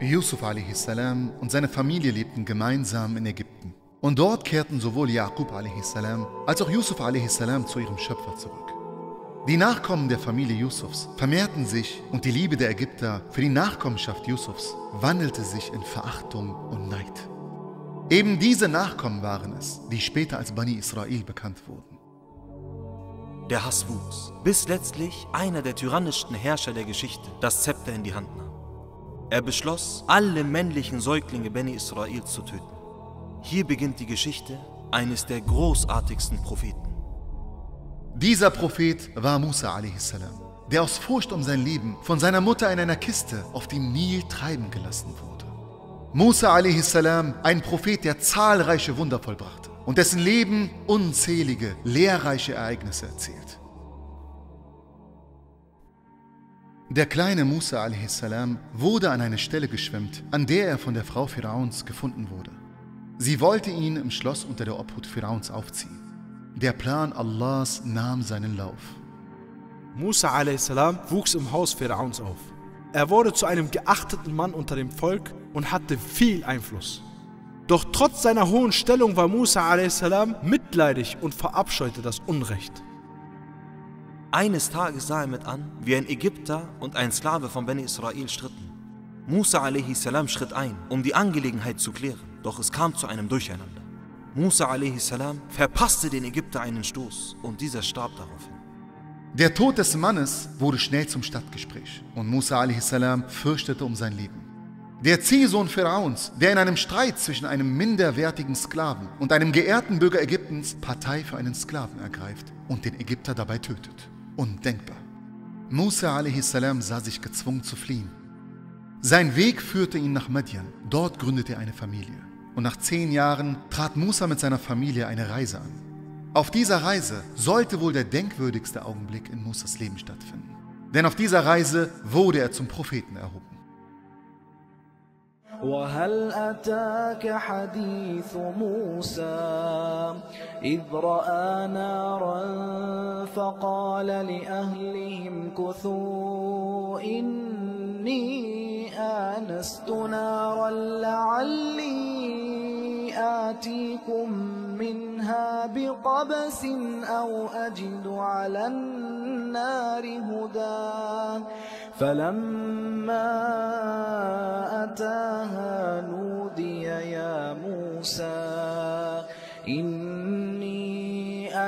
Yusuf a.s. und seine Familie lebten gemeinsam in Ägypten. Und dort kehrten sowohl Jakub a.s. als auch Yusuf a.s. zu ihrem Schöpfer zurück. Die Nachkommen der Familie Yusufs vermehrten sich und die Liebe der Ägypter für die Nachkommenschaft Yusufs wandelte sich in Verachtung und Neid. Eben diese Nachkommen waren es, die später als Bani Israel bekannt wurden. Der Hass wuchs, bis letztlich einer der tyrannischsten Herrscher der Geschichte das Zepter in die Hand nahm. Er beschloss, alle männlichen Säuglinge Bani Israels zu töten. Hier beginnt die Geschichte eines der großartigsten Propheten. Dieser Prophet war Musa a.s., der aus Furcht um sein Leben von seiner Mutter in einer Kiste auf dem Nil treiben gelassen wurde. Musa a.s., ein Prophet, der zahlreiche Wunder vollbrachte und dessen Leben unzählige, lehrreiche Ereignisse erzählt. Der kleine Musa a.s. wurde an eine Stelle geschwemmt, an der er von der Frau Pharaons gefunden wurde. Sie wollte ihn im Schloss unter der Obhut Pharaons aufziehen. Der Plan Allahs nahm seinen Lauf. Musa a.s. wuchs im Haus Pharaons auf. Er wurde zu einem geachteten Mann unter dem Volk und hatte viel Einfluss. Doch trotz seiner hohen Stellung war Musa a.s. mitleidig und verabscheute das Unrecht. Eines Tages sah er mit an, wie ein Ägypter und ein Sklave von Beni Israel stritten. Musa a.s. schritt ein, um die Angelegenheit zu klären, doch es kam zu einem Durcheinander. Musa a.s. verpasste den Ägypter einen Stoß und dieser starb daraufhin. Der Tod des Mannes wurde schnell zum Stadtgespräch und Musa a.s. fürchtete um sein Leben. Der Ziehsohn Pharaons, der in einem Streit zwischen einem minderwertigen Sklaven und einem geehrten Bürger Ägyptens Partei für einen Sklaven ergreift und den Ägypter dabei tötet. Undenkbar. Musa a.s. sah sich gezwungen zu fliehen. Sein Weg führte ihn nach Madian. Dort gründete er eine Familie und nach zehn Jahren trat Musa mit seiner Familie eine Reise an. Auf dieser Reise sollte wohl der denkwürdigste Augenblick in Musas Leben stattfinden. Denn auf dieser Reise wurde er zum Propheten erhoben. وهل أتاك حديث موسى إذ رأى نارا فقال لأهلهم كثوا إني آنست نارا لعلي آتيكم منها بقبس أو أجد على النار هدى. فلما أتاها نودي يا موسى إني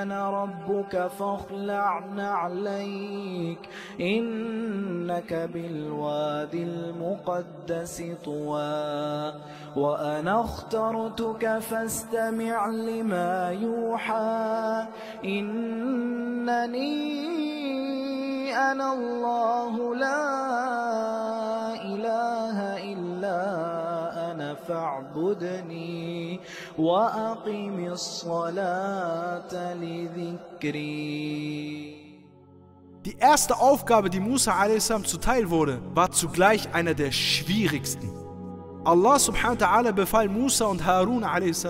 أنا ربك فاخلع نعليك. إنك بالوادي المقدس طوى. وأنا اخترتك فاستمع لما يوحى. إنني أنا الله لا إله إلا أنا فاعبدني وأقم الصلاة لذكري Die erste Aufgabe, die Musa a.s. zuteil wurde, war zugleich einer der schwierigsten. Allah subhanahu wa ta'ala befahl Musa und Harun a.s.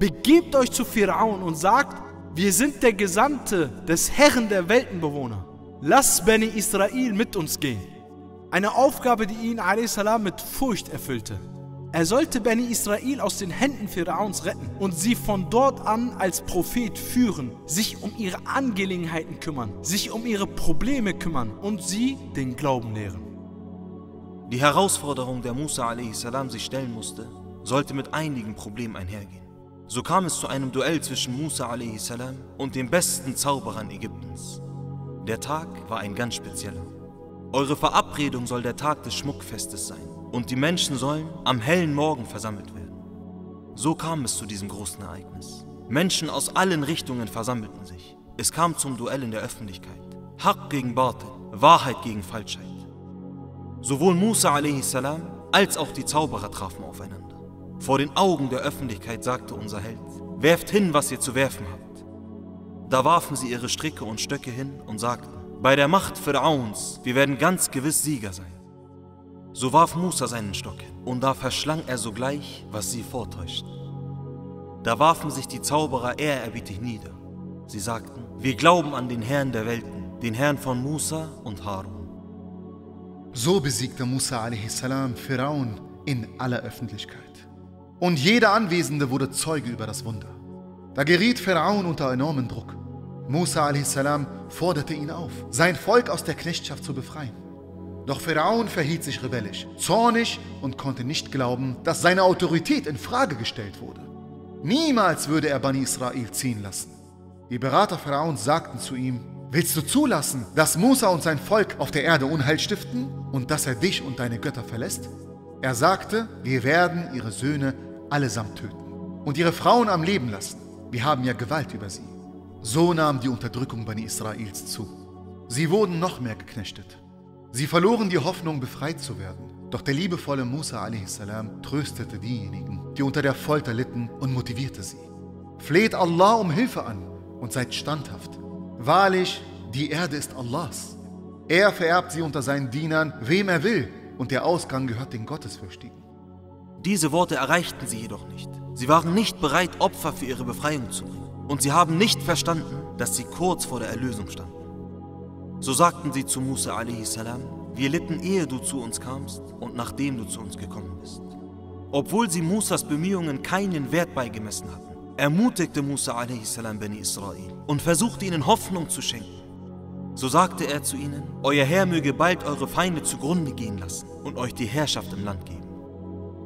Begebt euch zu Pharaon und sagt, wir sind der Gesandte des Herren der Weltenbewohner. Lass Beni Israel mit uns gehen. Eine Aufgabe, die ihn a.s. mit Furcht erfüllte. Er sollte Beni Israel aus den Händen Pharaons retten und sie von dort an als Prophet führen, sich um ihre Angelegenheiten kümmern, sich um ihre Probleme kümmern und sie den Glauben lehren. Die Herausforderung, der Musa a.s. sich stellen musste, sollte mit einigen Problemen einhergehen. So kam es zu einem Duell zwischen Musa a.s. und den besten Zauberern Ägyptens. Der Tag war ein ganz spezieller. Eure Verabredung soll der Tag des Schmuckfestes sein und die Menschen sollen am hellen Morgen versammelt werden. So kam es zu diesem großen Ereignis. Menschen aus allen Richtungen versammelten sich. Es kam zum Duell in der Öffentlichkeit. Haq gegen Batil, Wahrheit gegen Falschheit. Sowohl Musa a.s. als auch die Zauberer trafen aufeinander. Vor den Augen der Öffentlichkeit sagte unser Held, werft hin, was ihr zu werfen habt. Da warfen sie ihre Stricke und Stöcke hin und sagten, bei der Macht Pharaons, wir werden ganz gewiss Sieger sein. So warf Musa seinen Stock und da verschlang er sogleich, was sie vortäuschten. Da warfen sich die Zauberer ehrerbietig nieder. Sie sagten, wir glauben an den Herrn der Welten, den Herrn von Musa und Harun. So besiegte Musa a.s. Pharaon in aller Öffentlichkeit. Und jeder Anwesende wurde Zeuge über das Wunder. Da geriet Pharaon unter enormen Druck. Musa a.s. forderte ihn auf, sein Volk aus der Knechtschaft zu befreien. Doch Pharaon verhielt sich rebellisch, zornig und konnte nicht glauben, dass seine Autorität in Frage gestellt wurde. Niemals würde er Bani Israel ziehen lassen. Die Berater Pharaons sagten zu ihm, Willst du zulassen, dass Musa und sein Volk auf der Erde Unheil stiften und dass er dich und deine Götter verlässt? Er sagte, wir werden ihre Söhne allesamt töten und ihre Frauen am Leben lassen. Wir haben ja Gewalt über sie. So nahm die Unterdrückung Bani Israels zu. Sie wurden noch mehr geknechtet. Sie verloren die Hoffnung, befreit zu werden. Doch der liebevolle Musa a.s. tröstete diejenigen, die unter der Folter litten und motivierte sie. Fleht Allah um Hilfe an und seid standhaft. Wahrlich, die Erde ist Allahs. Er vererbt sie unter seinen Dienern, wem er will, und der Ausgang gehört den Gottesfürchtigen. Diese Worte erreichten sie jedoch nicht. Sie waren nicht bereit, Opfer für ihre Befreiung zu bringen. Und sie haben nicht verstanden, dass sie kurz vor der Erlösung standen. So sagten sie zu Musa a.s., wir litten ehe du zu uns kamst und nachdem du zu uns gekommen bist. Obwohl sie Musas Bemühungen keinen Wert beigemessen hatten, ermutigte Musa a.s. Beni Israel und versuchte ihnen Hoffnung zu schenken. So sagte er zu ihnen, Euer Herr möge bald eure Feinde zugrunde gehen lassen und euch die Herrschaft im Land geben.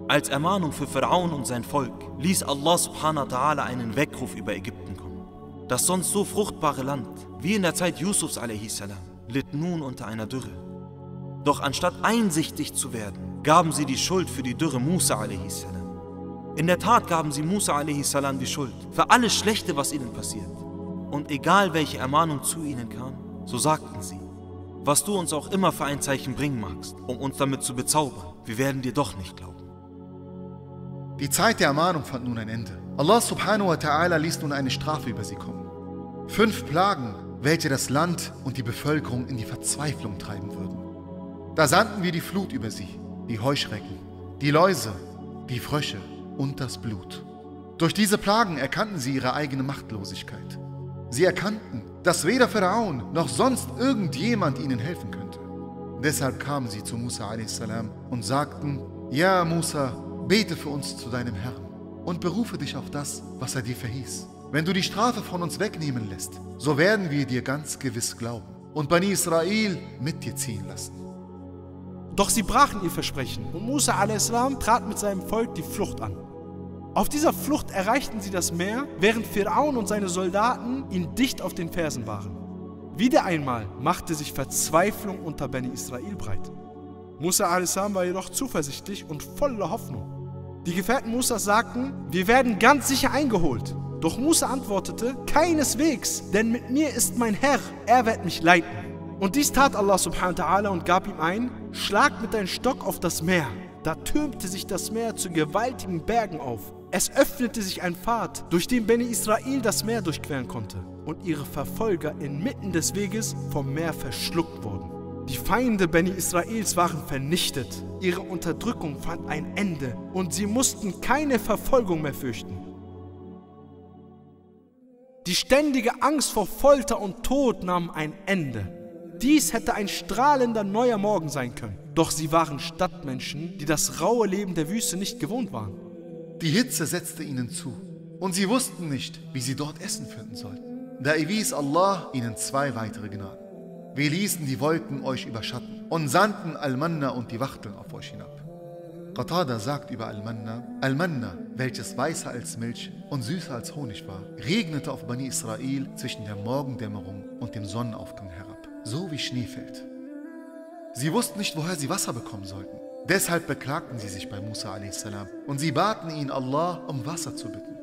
Als Ermahnung für Pharaon und sein Volk ließ Allah subhanahu wa ta'ala einen Weckruf über Ägypten kommen. Das sonst so fruchtbare Land, wie in der Zeit Yusufs a.s., litt nun unter einer Dürre. Doch anstatt einsichtig zu werden, gaben sie die Schuld für die Dürre Musa a.s. In der Tat gaben sie Musa a.s. die Schuld für alles Schlechte, was ihnen passiert. Und egal welche Ermahnung zu ihnen kam, so sagten sie, was du uns auch immer für ein Zeichen bringen magst, um uns damit zu bezaubern, wir werden dir doch nicht glauben. Die Zeit der Ermahnung fand nun ein Ende. Allah subhanahu wa ta'ala ließ nun eine Strafe über sie kommen. Fünf Plagen, welche das Land und die Bevölkerung in die Verzweiflung treiben würden. Da sandten wir die Flut über sie, die Heuschrecken, die Läuse, die Frösche und das Blut. Durch diese Plagen erkannten sie ihre eigene Machtlosigkeit. Sie erkannten, dass weder Pharaon noch sonst irgendjemand ihnen helfen könnte. Deshalb kamen sie zu Musa a.s. und sagten, Ja Musa, bete für uns zu deinem Herrn und berufe dich auf das, was er dir verhieß. Wenn du die Strafe von uns wegnehmen lässt, so werden wir dir ganz gewiss glauben und Bani Israel mit dir ziehen lassen. Doch sie brachen ihr Versprechen und Musa a.s. trat mit seinem Volk die Flucht an. Auf dieser Flucht erreichten sie das Meer, während Pharaon und seine Soldaten ihnen dicht auf den Fersen waren. Wieder einmal machte sich Verzweiflung unter Bani Israel breit. Musa a.s. war jedoch zuversichtlich und voller Hoffnung. Die Gefährten Musas sagten, wir werden ganz sicher eingeholt. Doch Musa antwortete, keineswegs, denn mit mir ist mein Herr, er wird mich leiten. Und dies tat Allah subhanahu wa ta'ala und gab ihm ein, schlag mit deinem Stock auf das Meer. Da türmte sich das Meer zu gewaltigen Bergen auf. Es öffnete sich ein Pfad, durch den Beni Israel das Meer durchqueren konnte und ihre Verfolger inmitten des Weges vom Meer verschluckt wurden. Die Feinde Beni Israels waren vernichtet, ihre Unterdrückung fand ein Ende und sie mussten keine Verfolgung mehr fürchten. Die ständige Angst vor Folter und Tod nahm ein Ende. Dies hätte ein strahlender neuer Morgen sein können. Doch sie waren Stadtmenschen, die das raue Leben der Wüste nicht gewohnt waren. Die Hitze setzte ihnen zu und sie wussten nicht, wie sie dort Essen finden sollten. Da erwies Allah ihnen zwei weitere Gnaden. Wir ließen die Wolken euch überschatten und sandten Al-Manna und die Wachteln auf euch hinab. Qatada sagt über Al-Manna, Al-Manna, welches weißer als Milch und süßer als Honig war, regnete auf Bani Israel zwischen der Morgendämmerung und dem Sonnenaufgang herab, so wie Schnee fällt. Sie wussten nicht, woher sie Wasser bekommen sollten. Deshalb beklagten sie sich bei Musa a.s. und sie baten ihn, Allah um Wasser zu bitten.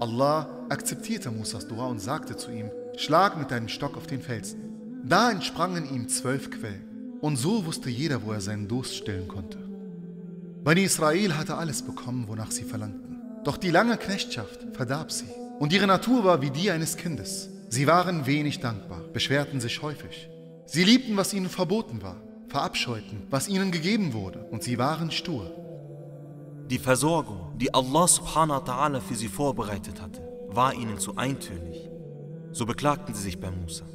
Allah akzeptierte Musas Dua und sagte zu ihm, schlag mit deinem Stock auf den Felsen. Da entsprangen ihm zwölf Quellen und so wusste jeder, wo er seinen Durst stillen konnte. Bani Israel hatte alles bekommen, wonach sie verlangten. Doch die lange Knechtschaft verdarb sie. Und ihre Natur war wie die eines Kindes. Sie waren wenig dankbar, beschwerten sich häufig. Sie liebten, was ihnen verboten war, verabscheuten, was ihnen gegeben wurde, und sie waren stur. Die Versorgung, die Allah subhanahu wa ta'ala für sie vorbereitet hatte, war ihnen zu eintönig. So beklagten sie sich bei Musa.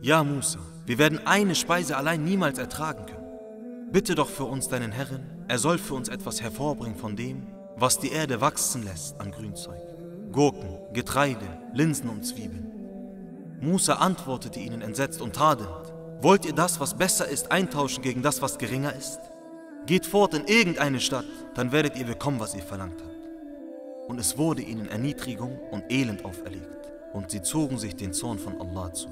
Ja, Musa, wir werden eine Speise allein niemals ertragen können. Bitte doch für uns deinen Herren, er soll für uns etwas hervorbringen von dem, was die Erde wachsen lässt an Grünzeug. Gurken, Getreide, Linsen und Zwiebeln. Musa antwortete ihnen entsetzt und tadelnd. Wollt ihr das, was besser ist, eintauschen gegen das, was geringer ist? Geht fort in irgendeine Stadt, dann werdet ihr bekommen, was ihr verlangt habt. Und es wurde ihnen Erniedrigung und Elend auferlegt, und sie zogen sich den Zorn von Allah zu.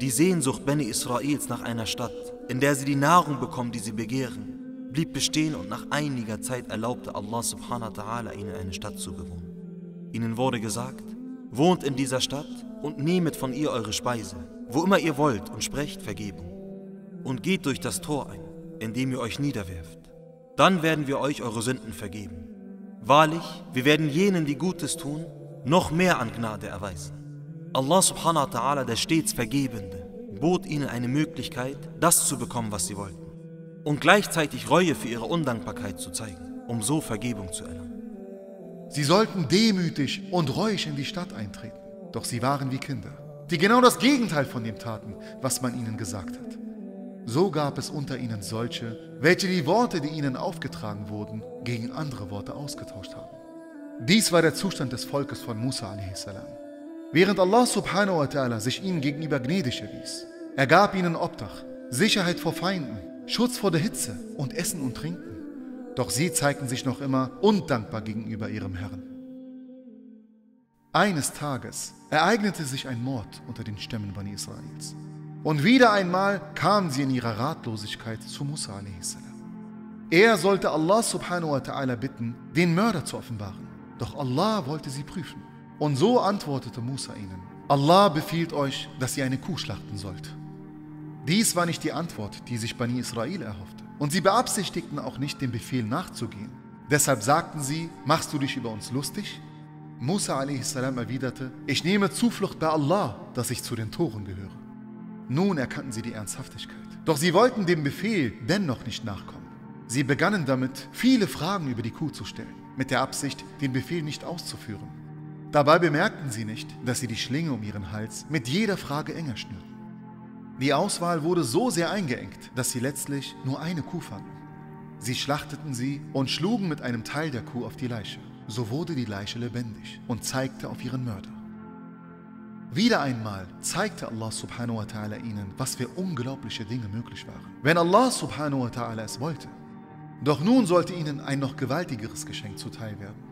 Die Sehnsucht Beni Israels nach einer Stadt, in der sie die Nahrung bekommen, die sie begehren, blieb bestehen und nach einiger Zeit erlaubte Allah subhanahu wa ta'ala ihnen eine Stadt zu bewohnen. Ihnen wurde gesagt, wohnt in dieser Stadt und nehmet von ihr eure Speise, wo immer ihr wollt und sprecht Vergebung. Und geht durch das Tor ein, in dem ihr euch niederwerft. Dann werden wir euch eure Sünden vergeben. Wahrlich, wir werden jenen, die Gutes tun, noch mehr an Gnade erweisen. Allah subhanahu wa ta'ala, der stets Vergebende, bot ihnen eine Möglichkeit, das zu bekommen, was sie wollten. Und gleichzeitig Reue für ihre Undankbarkeit zu zeigen, um so Vergebung zu erlangen. Sie sollten demütig und reuig in die Stadt eintreten. Doch sie waren wie Kinder, die genau das Gegenteil von dem taten, was man ihnen gesagt hat. So gab es unter ihnen solche, welche die Worte, die ihnen aufgetragen wurden, gegen andere Worte ausgetauscht haben. Dies war der Zustand des Volkes von Musa a.s. Während Allah subhanahu wa ta'ala sich ihnen gegenüber gnädig erwies, er gab ihnen Obdach, Sicherheit vor Feinden, Schutz vor der Hitze und Essen und Trinken. Doch sie zeigten sich noch immer undankbar gegenüber ihrem Herrn. Eines Tages ereignete sich ein Mord unter den Stämmen Bani Israels. Und wieder einmal kamen sie in ihrer Ratlosigkeit zu Musa a.s. Er sollte Allah subhanahu wa ta'ala bitten, den Mörder zu offenbaren. Doch Allah wollte sie prüfen. Und so antwortete Musa ihnen, Allah befiehlt euch, dass ihr eine Kuh schlachten sollt. Dies war nicht die Antwort, die sich Bani Israel erhoffte. Und sie beabsichtigten auch nicht, dem Befehl nachzugehen. Deshalb sagten sie, machst du dich über uns lustig? Musa a.s. erwiderte, ich nehme Zuflucht bei Allah, dass ich zu den Toren gehöre. Nun erkannten sie die Ernsthaftigkeit. Doch sie wollten dem Befehl dennoch nicht nachkommen. Sie begannen damit, viele Fragen über die Kuh zu stellen, mit der Absicht, den Befehl nicht auszuführen. Dabei bemerkten sie nicht, dass sie die Schlinge um ihren Hals mit jeder Frage enger schnürten. Die Auswahl wurde so sehr eingeengt, dass sie letztlich nur eine Kuh fanden. Sie schlachteten sie und schlugen mit einem Teil der Kuh auf die Leiche. So wurde die Leiche lebendig und zeigte auf ihren Mörder. Wieder einmal zeigte Allah subhanahu wa ta'ala ihnen, was für unglaubliche Dinge möglich waren, wenn Allah subhanahu wa ta'ala es wollte. Doch nun sollte ihnen ein noch gewaltigeres Geschenk zuteil werden.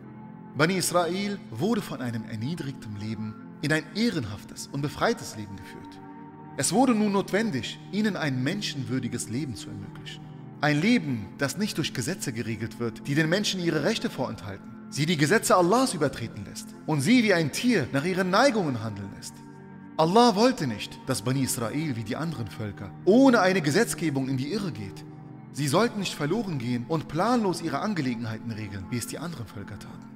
Bani Israel wurde von einem erniedrigten Leben in ein ehrenhaftes und befreites Leben geführt. Es wurde nun notwendig, ihnen ein menschenwürdiges Leben zu ermöglichen. Ein Leben, das nicht durch Gesetze geregelt wird, die den Menschen ihre Rechte vorenthalten, sie die Gesetze Allahs übertreten lässt und sie wie ein Tier nach ihren Neigungen handeln lässt. Allah wollte nicht, dass Bani Israel wie die anderen Völker ohne eine Gesetzgebung in die Irre geht. Sie sollten nicht verloren gehen und planlos ihre Angelegenheiten regeln, wie es die anderen Völker taten.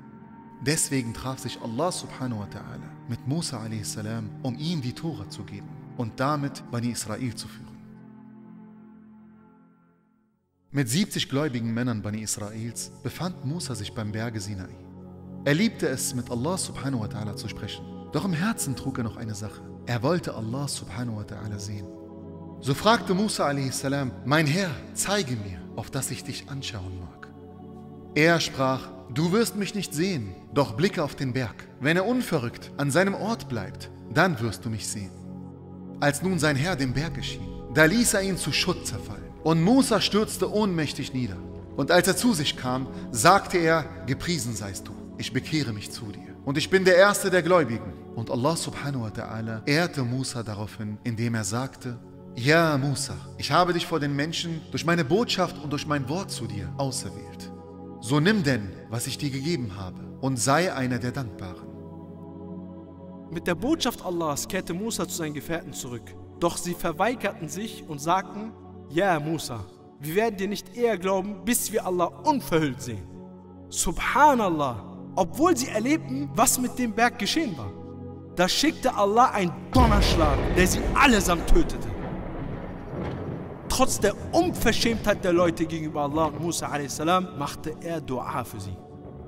Deswegen traf sich Allah subhanahu wa ta'ala mit Musa a.s., um ihm die Tora zu geben und damit Bani Israel zu führen. Mit 70 gläubigen Männern Bani Israels befand Musa sich beim Berge Sinai. Er liebte es, mit Allah subhanahu wa ta'ala zu sprechen. Doch im Herzen trug er noch eine Sache. Er wollte Allah subhanahu wa ta'ala sehen. So fragte Musa a.s., mein Herr, zeige mir, auf das ich dich anschauen mag. Er sprach, du wirst mich nicht sehen, doch blicke auf den Berg. Wenn er unverrückt an seinem Ort bleibt, dann wirst du mich sehen. Als nun sein Herr dem Berg erschien, da ließ er ihn zu Schutt zerfallen. Und Musa stürzte ohnmächtig nieder. Und als er zu sich kam, sagte er, gepriesen seist du, ich bekehre mich zu dir. Und ich bin der Erste der Gläubigen. Und Allah subhanahu wa ta'ala ehrte Musa daraufhin, indem er sagte, Ja Musa, ich habe dich vor den Menschen durch meine Botschaft und durch mein Wort zu dir auserwählt. So nimm denn, was ich dir gegeben habe, und sei einer der Dankbaren. Mit der Botschaft Allahs kehrte Musa zu seinen Gefährten zurück. Doch sie verweigerten sich und sagten, ja Musa, wir werden dir nicht eher glauben, bis wir Allah unverhüllt sehen. Subhanallah, obwohl sie erlebten, was mit dem Berg geschehen war. Da schickte Allah einen Donnerschlag, der sie allesamt tötete. Trotz der Unverschämtheit der Leute gegenüber Allah und Musa a.s. machte er Dua für sie.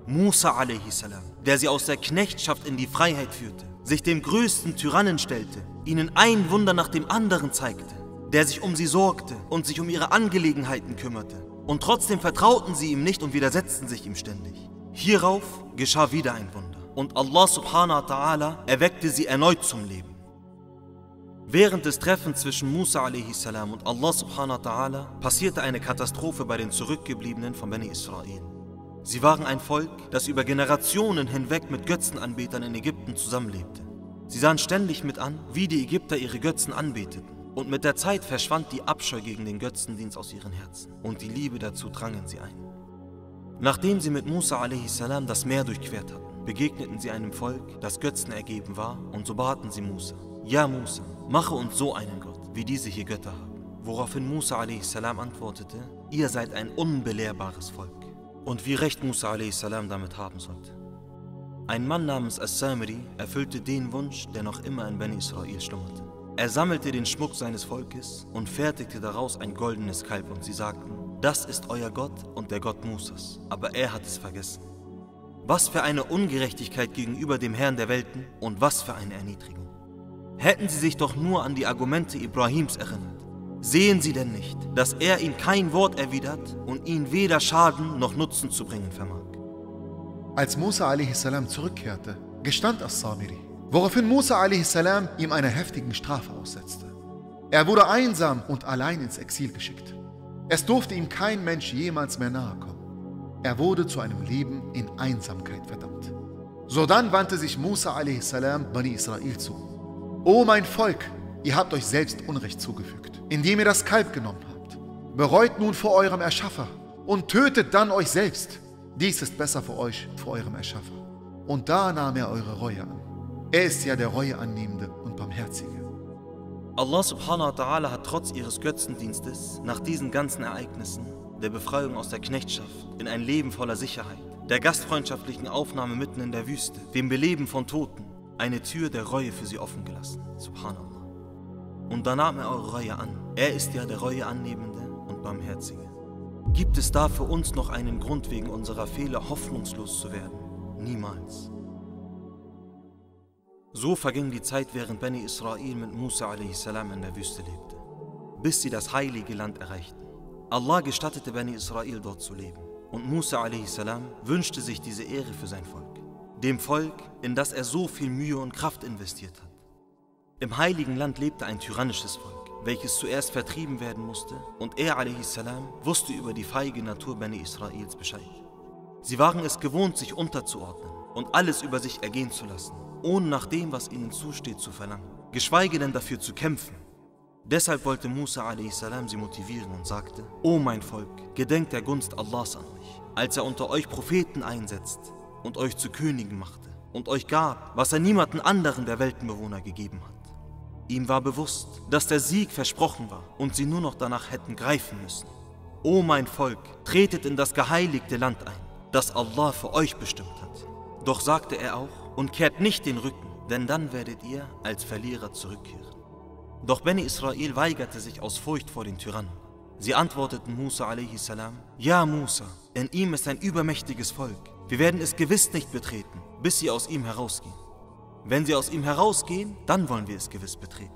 Musa a.s., der sie aus der Knechtschaft in die Freiheit führte, sich dem größten Tyrannen stellte, ihnen ein Wunder nach dem anderen zeigte, der sich um sie sorgte und sich um ihre Angelegenheiten kümmerte. Und trotzdem vertrauten sie ihm nicht und widersetzten sich ihm ständig. Hierauf geschah wieder ein Wunder und Allah subhanahu wa ta'ala erweckte sie erneut zum Leben. Während des Treffens zwischen Musa a.s. und Allah subhanahu wa ta'ala passierte eine Katastrophe bei den Zurückgebliebenen von Beni Israel. Sie waren ein Volk, das über Generationen hinweg mit Götzenanbetern in Ägypten zusammenlebte. Sie sahen ständig mit an, wie die Ägypter ihre Götzen anbeteten. Und mit der Zeit verschwand die Abscheu gegen den Götzendienst aus ihren Herzen und die Liebe dazu drangen sie ein. Nachdem sie mit Musa a.s. das Meer durchquert hatten, begegneten sie einem Volk, das Götzen ergeben war, und so baten sie Musa, Ja Musa, mache uns so einen Gott, wie diese hier Götter haben. Woraufhin Musa a.s. antwortete, Ihr seid ein unbelehrbares Volk. Und wie recht Musa a.s. damit haben sollte. Ein Mann namens As-Samiri erfüllte den Wunsch, der noch immer in Beni Israel schlummerte. Er sammelte den Schmuck seines Volkes und fertigte daraus ein goldenes Kalb und sie sagten, das ist euer Gott und der Gott Musas, aber er hat es vergessen. Was für eine Ungerechtigkeit gegenüber dem Herrn der Welten und was für eine Erniedrigung. Hätten sie sich doch nur an die Argumente Ibrahims erinnert. Sehen sie denn nicht, dass er ihm kein Wort erwidert und ihn weder Schaden noch Nutzen zu bringen vermag? Als Musa a.s. zurückkehrte, gestand As-Samiri, woraufhin Musa a.s. ihm einer heftigen Strafe aussetzte. Er wurde einsam und allein ins Exil geschickt. Es durfte ihm kein Mensch jemals mehr nahe kommen. Er wurde zu einem Leben in Einsamkeit verdammt. Sodann wandte sich Musa a.s. Bani Israel zu. O mein Volk, ihr habt euch selbst Unrecht zugefügt, indem ihr das Kalb genommen habt. Bereut nun vor eurem Erschaffer und tötet dann euch selbst. Dies ist besser für euch vor eurem Erschaffer. Und da nahm er eure Reue an. Er ist ja der Reueannehmende und Barmherzige. Allah subhanahu wa ta'ala hat trotz ihres Götzendienstes nach diesen ganzen Ereignissen, der Befreiung aus der Knechtschaft, in ein Leben voller Sicherheit, der gastfreundschaftlichen Aufnahme mitten in der Wüste, dem Beleben von Toten, eine Tür der Reue für sie offen gelassen. Subhanallah. Und da nahm er eure Reue an. Er ist ja der Reueannehmende und Barmherzige. Gibt es da für uns noch einen Grund, wegen unserer Fehler hoffnungslos zu werden? Niemals. So verging die Zeit, während Beni Israel mit Musa a.s. in der Wüste lebte, bis sie das heilige Land erreichten. Allah gestattete Beni Israel dort zu leben und Musa a.s. wünschte sich diese Ehre für sein Volk, dem Volk, in das er so viel Mühe und Kraft investiert hat. Im heiligen Land lebte ein tyrannisches Volk, welches zuerst vertrieben werden musste und er a.s. wusste über die feige Natur Beni Israels Bescheid. Sie waren es gewohnt, sich unterzuordnen und alles über sich ergehen zu lassen ohne nach dem, was ihnen zusteht, zu verlangen, geschweige denn dafür zu kämpfen. Deshalb wollte Musa a.s. sie motivieren und sagte, O mein Volk, gedenkt der Gunst Allahs an euch, als er unter euch Propheten einsetzt und euch zu Königen machte und euch gab, was er niemanden anderen der Weltenbewohner gegeben hat. Ihm war bewusst, dass der Sieg versprochen war und sie nur noch danach hätten greifen müssen. O mein Volk, tretet in das geheiligte Land ein, das Allah für euch bestimmt hat. Doch sagte er auch, und kehrt nicht den Rücken, denn dann werdet ihr als Verlierer zurückkehren. Doch Beni Israel weigerte sich aus Furcht vor den Tyrannen. Sie antworteten Musa a.s. Ja, Musa, in ihm ist ein übermächtiges Volk. Wir werden es gewiss nicht betreten, bis sie aus ihm herausgehen. Wenn sie aus ihm herausgehen, dann wollen wir es gewiss betreten.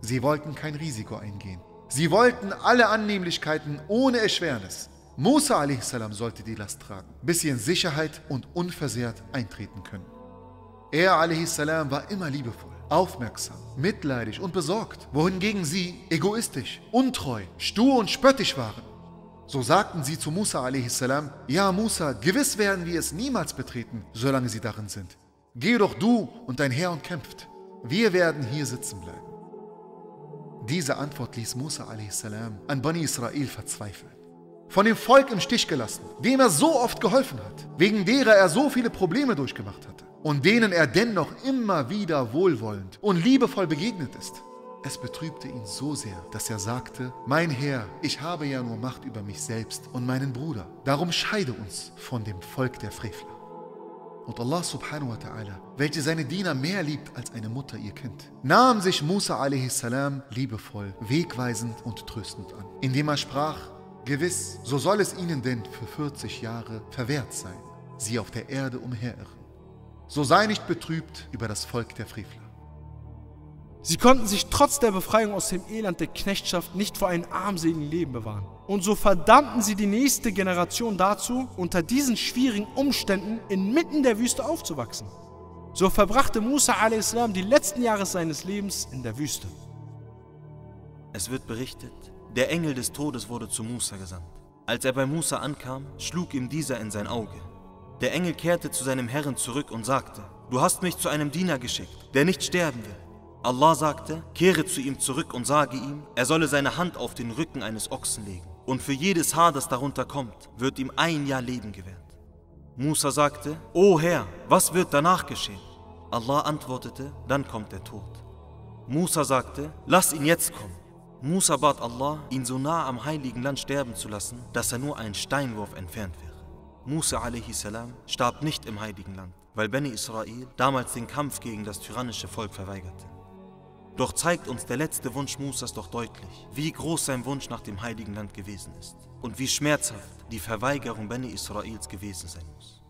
Sie wollten kein Risiko eingehen. Sie wollten alle Annehmlichkeiten ohne Erschwernis. Musa a.s. sollte die Last tragen, bis sie in Sicherheit und unversehrt eintreten können. Er a.s. war immer liebevoll, aufmerksam, mitleidig und besorgt, wohingegen sie egoistisch, untreu, stur und spöttisch waren. So sagten sie zu Musa a.s. Ja Musa, gewiss werden wir es niemals betreten, solange sie darin sind. Geh doch du und dein Herr und kämpft. Wir werden hier sitzen bleiben. Diese Antwort ließ Musa a.s. an Bani Israel verzweifeln von dem Volk im Stich gelassen, dem er so oft geholfen hat, wegen derer er so viele Probleme durchgemacht hatte und denen er dennoch immer wieder wohlwollend und liebevoll begegnet ist. Es betrübte ihn so sehr, dass er sagte, mein Herr, ich habe ja nur Macht über mich selbst und meinen Bruder, darum scheide uns von dem Volk der Frevler. Und Allah subhanahu wa ta'ala, welche seine Diener mehr liebt als eine Mutter ihr Kind, nahm sich Musa a.s. liebevoll, wegweisend und tröstend an, indem er sprach, Gewiss, so soll es ihnen denn für 40 Jahre verwehrt sein, sie auf der Erde umherirren. So sei nicht betrübt über das Volk der Frevler. Sie konnten sich trotz der Befreiung aus dem Elend der Knechtschaft nicht vor einem armseligen Leben bewahren. Und so verdammten sie die nächste Generation dazu, unter diesen schwierigen Umständen inmitten der Wüste aufzuwachsen. So verbrachte Musa a.s. die letzten Jahre seines Lebens in der Wüste. Es wird berichtet, der Engel des Todes wurde zu Musa gesandt. Als er bei Musa ankam, schlug ihm dieser in sein Auge. Der Engel kehrte zu seinem Herrn zurück und sagte, du hast mich zu einem Diener geschickt, der nicht sterben will. Allah sagte, kehre zu ihm zurück und sage ihm, er solle seine Hand auf den Rücken eines Ochsen legen. Und für jedes Haar, das darunter kommt, wird ihm ein Jahr Leben gewährt. Musa sagte, O Herr, was wird danach geschehen? Allah antwortete, dann kommt der Tod. Musa sagte, lass ihn jetzt kommen. Musa bat Allah, ihn so nah am heiligen Land sterben zu lassen, dass er nur einen Steinwurf entfernt wäre. Musa a.s. starb nicht im heiligen Land, weil Beni Israel damals den Kampf gegen das tyrannische Volk verweigerte. Doch zeigt uns der letzte Wunsch Musas doch deutlich, wie groß sein Wunsch nach dem heiligen Land gewesen ist und wie schmerzhaft die Verweigerung Beni Israels gewesen sein muss.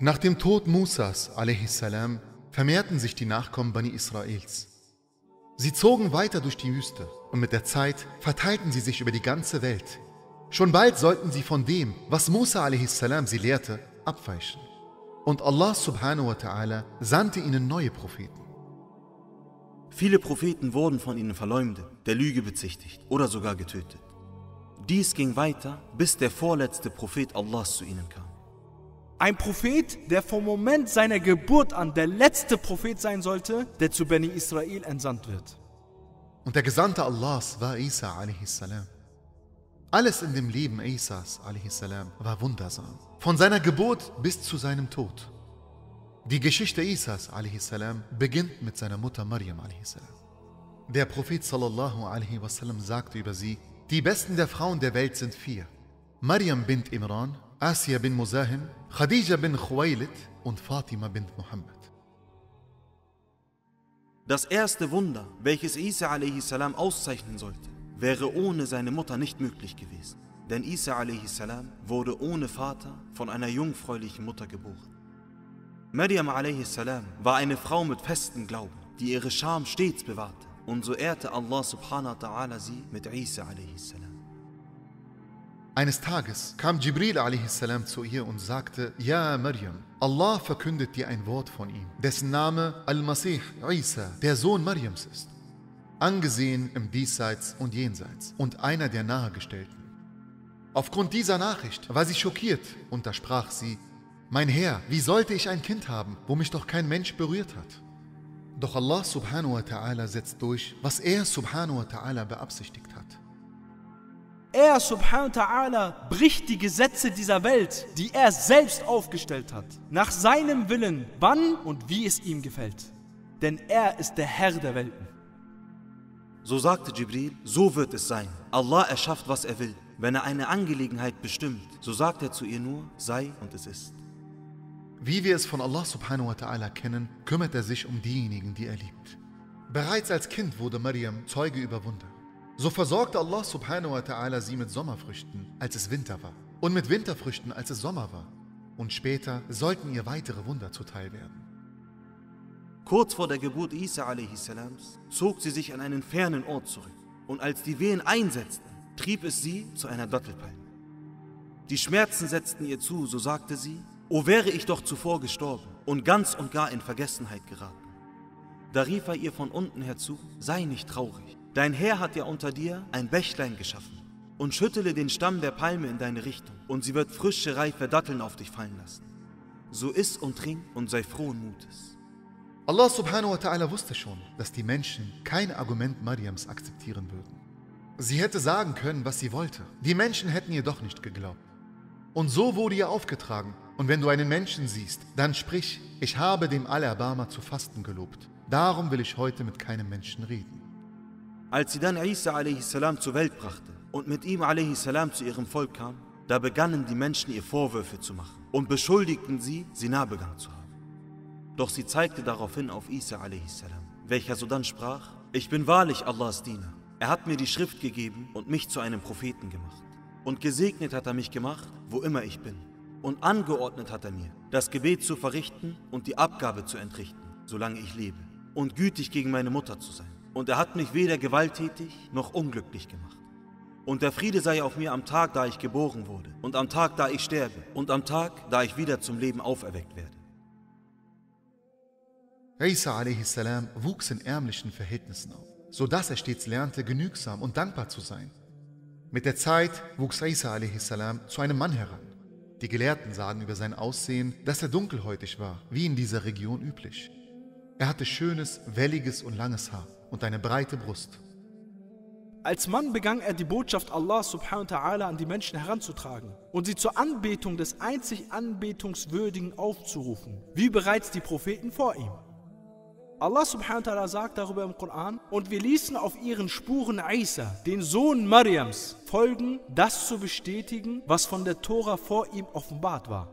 Nach dem Tod Musas a.s. vermehrten sich die Nachkommen Bani Israels. Sie zogen weiter durch die Wüste und mit der Zeit verteilten sie sich über die ganze Welt. Schon bald sollten sie von dem, was Musa a.s. sie lehrte, abweichen. Und Allah subhanahu wa ta'ala sandte ihnen neue Propheten. Viele Propheten wurden von ihnen verleumdet, der Lüge bezichtigt oder sogar getötet. Dies ging weiter, bis der vorletzte Prophet Allahs zu ihnen kam. Ein Prophet, der vom Moment seiner Geburt an der letzte Prophet sein sollte, der zu Beni Israel entsandt wird. Und der Gesandte Allahs war Isa a.s. Alles in dem Leben Isas a.s. war wundersam. Von seiner Geburt bis zu seinem Tod. Die Geschichte Isas a.s. beginnt mit seiner Mutter Maryam a.s. Der Prophet sallallahu alaihi wasallam sagte über sie, die besten der Frauen der Welt sind vier. Maryam bint Imran, Asia bin Muzahim, Khadija bin Khuwailit und Fatima bin Muhammad. Das erste Wunder, welches Isa a.s. auszeichnen sollte, wäre ohne seine Mutter nicht möglich gewesen. Denn Isa a.s. wurde ohne Vater von einer jungfräulichen Mutter geboren. Maryam a.s. war eine Frau mit festem Glauben, die ihre Scham stets bewahrte. Und so ehrte Allah subhanahu wa ta'ala sie mit Isa a.s. Eines Tages kam Jibril a.s. zu ihr und sagte, Ja Maryam, Allah verkündet dir ein Wort von ihm, dessen Name Al-Masih Isa, der Sohn Maryams ist, angesehen im Diesseits und Jenseits und einer der Nahegestellten. Aufgrund dieser Nachricht war sie schockiert und da sprach sie, Mein Herr, wie sollte ich ein Kind haben, wo mich doch kein Mensch berührt hat? Doch Allah subhanahu wa ta'ala setzt durch, was er subhanahu wa ta'ala beabsichtigt hat. Er subhanahu wa ta'ala bricht die Gesetze dieser Welt, die er selbst aufgestellt hat, nach seinem Willen, wann und wie es ihm gefällt. Denn er ist der Herr der Welten. So sagte Jibril, so wird es sein. Allah erschafft, was er will. Wenn er eine Angelegenheit bestimmt, so sagt er zu ihr nur, sei und es ist. Wie wir es von Allah subhanahu wa ta'ala kennen, kümmert er sich um diejenigen, die er liebt. Bereits als Kind wurde Maryam Zeuge über Wunder. So versorgte Allah subhanahu wa ta'ala sie mit Sommerfrüchten, als es Winter war, und mit Winterfrüchten, als es Sommer war. Und später sollten ihr weitere Wunder zuteil werden. Kurz vor der Geburt Isa a.s. zog sie sich an einen fernen Ort zurück. Und als die Wehen einsetzten, trieb es sie zu einer Dattelpalme. Die Schmerzen setzten ihr zu, so sagte sie, O wäre ich doch zuvor gestorben und ganz und gar in Vergessenheit geraten. Da rief er ihr von unten herzu, sei nicht traurig. Dein Herr hat ja unter dir ein Bächlein geschaffen und schüttele den Stamm der Palme in deine Richtung und sie wird frische, reife Datteln auf dich fallen lassen. So iss und trink und sei frohen Mutes. Allah subhanahu wa ta'ala wusste schon, dass die Menschen kein Argument Mariams akzeptieren würden. Sie hätte sagen können, was sie wollte. Die Menschen hätten ihr doch nicht geglaubt. Und so wurde ihr aufgetragen. Und wenn du einen Menschen siehst, dann sprich, ich habe dem Allerbarmer zu fasten gelobt. Darum will ich heute mit keinem Menschen reden. Als sie dann Isa a.s. zur Welt brachte und mit ihm a.s. zu ihrem Volk kam, da begannen die Menschen ihr Vorwürfe zu machen und beschuldigten sie, sie begangen zu haben. Doch sie zeigte daraufhin auf Isa a.s., welcher sodann sprach, ich bin wahrlich Allahs Diener. Er hat mir die Schrift gegeben und mich zu einem Propheten gemacht. Und gesegnet hat er mich gemacht, wo immer ich bin. Und angeordnet hat er mir, das Gebet zu verrichten und die Abgabe zu entrichten, solange ich lebe. und gütig gegen meine Mutter zu sein. Und er hat mich weder gewalttätig noch unglücklich gemacht. Und der Friede sei auf mir am Tag, da ich geboren wurde, und am Tag, da ich sterbe, und am Tag, da ich wieder zum Leben auferweckt werde. Isa a.s. wuchs in ärmlichen Verhältnissen auf, sodass er stets lernte, genügsam und dankbar zu sein. Mit der Zeit wuchs Isa a.s. zu einem Mann heran. Die Gelehrten sagen über sein Aussehen, dass er dunkelhäutig war, wie in dieser Region üblich. Er hatte schönes, welliges und langes Haar und eine breite Brust. Als Mann begann er die Botschaft Allah subhanahu wa ta'ala an die Menschen heranzutragen und sie zur Anbetung des einzig Anbetungswürdigen aufzurufen, wie bereits die Propheten vor ihm. Allah subhanahu wa ta'ala sagt darüber im Koran, und wir ließen auf ihren Spuren Isa, den Sohn Mariams, folgen, das zu bestätigen, was von der Tora vor ihm offenbart war.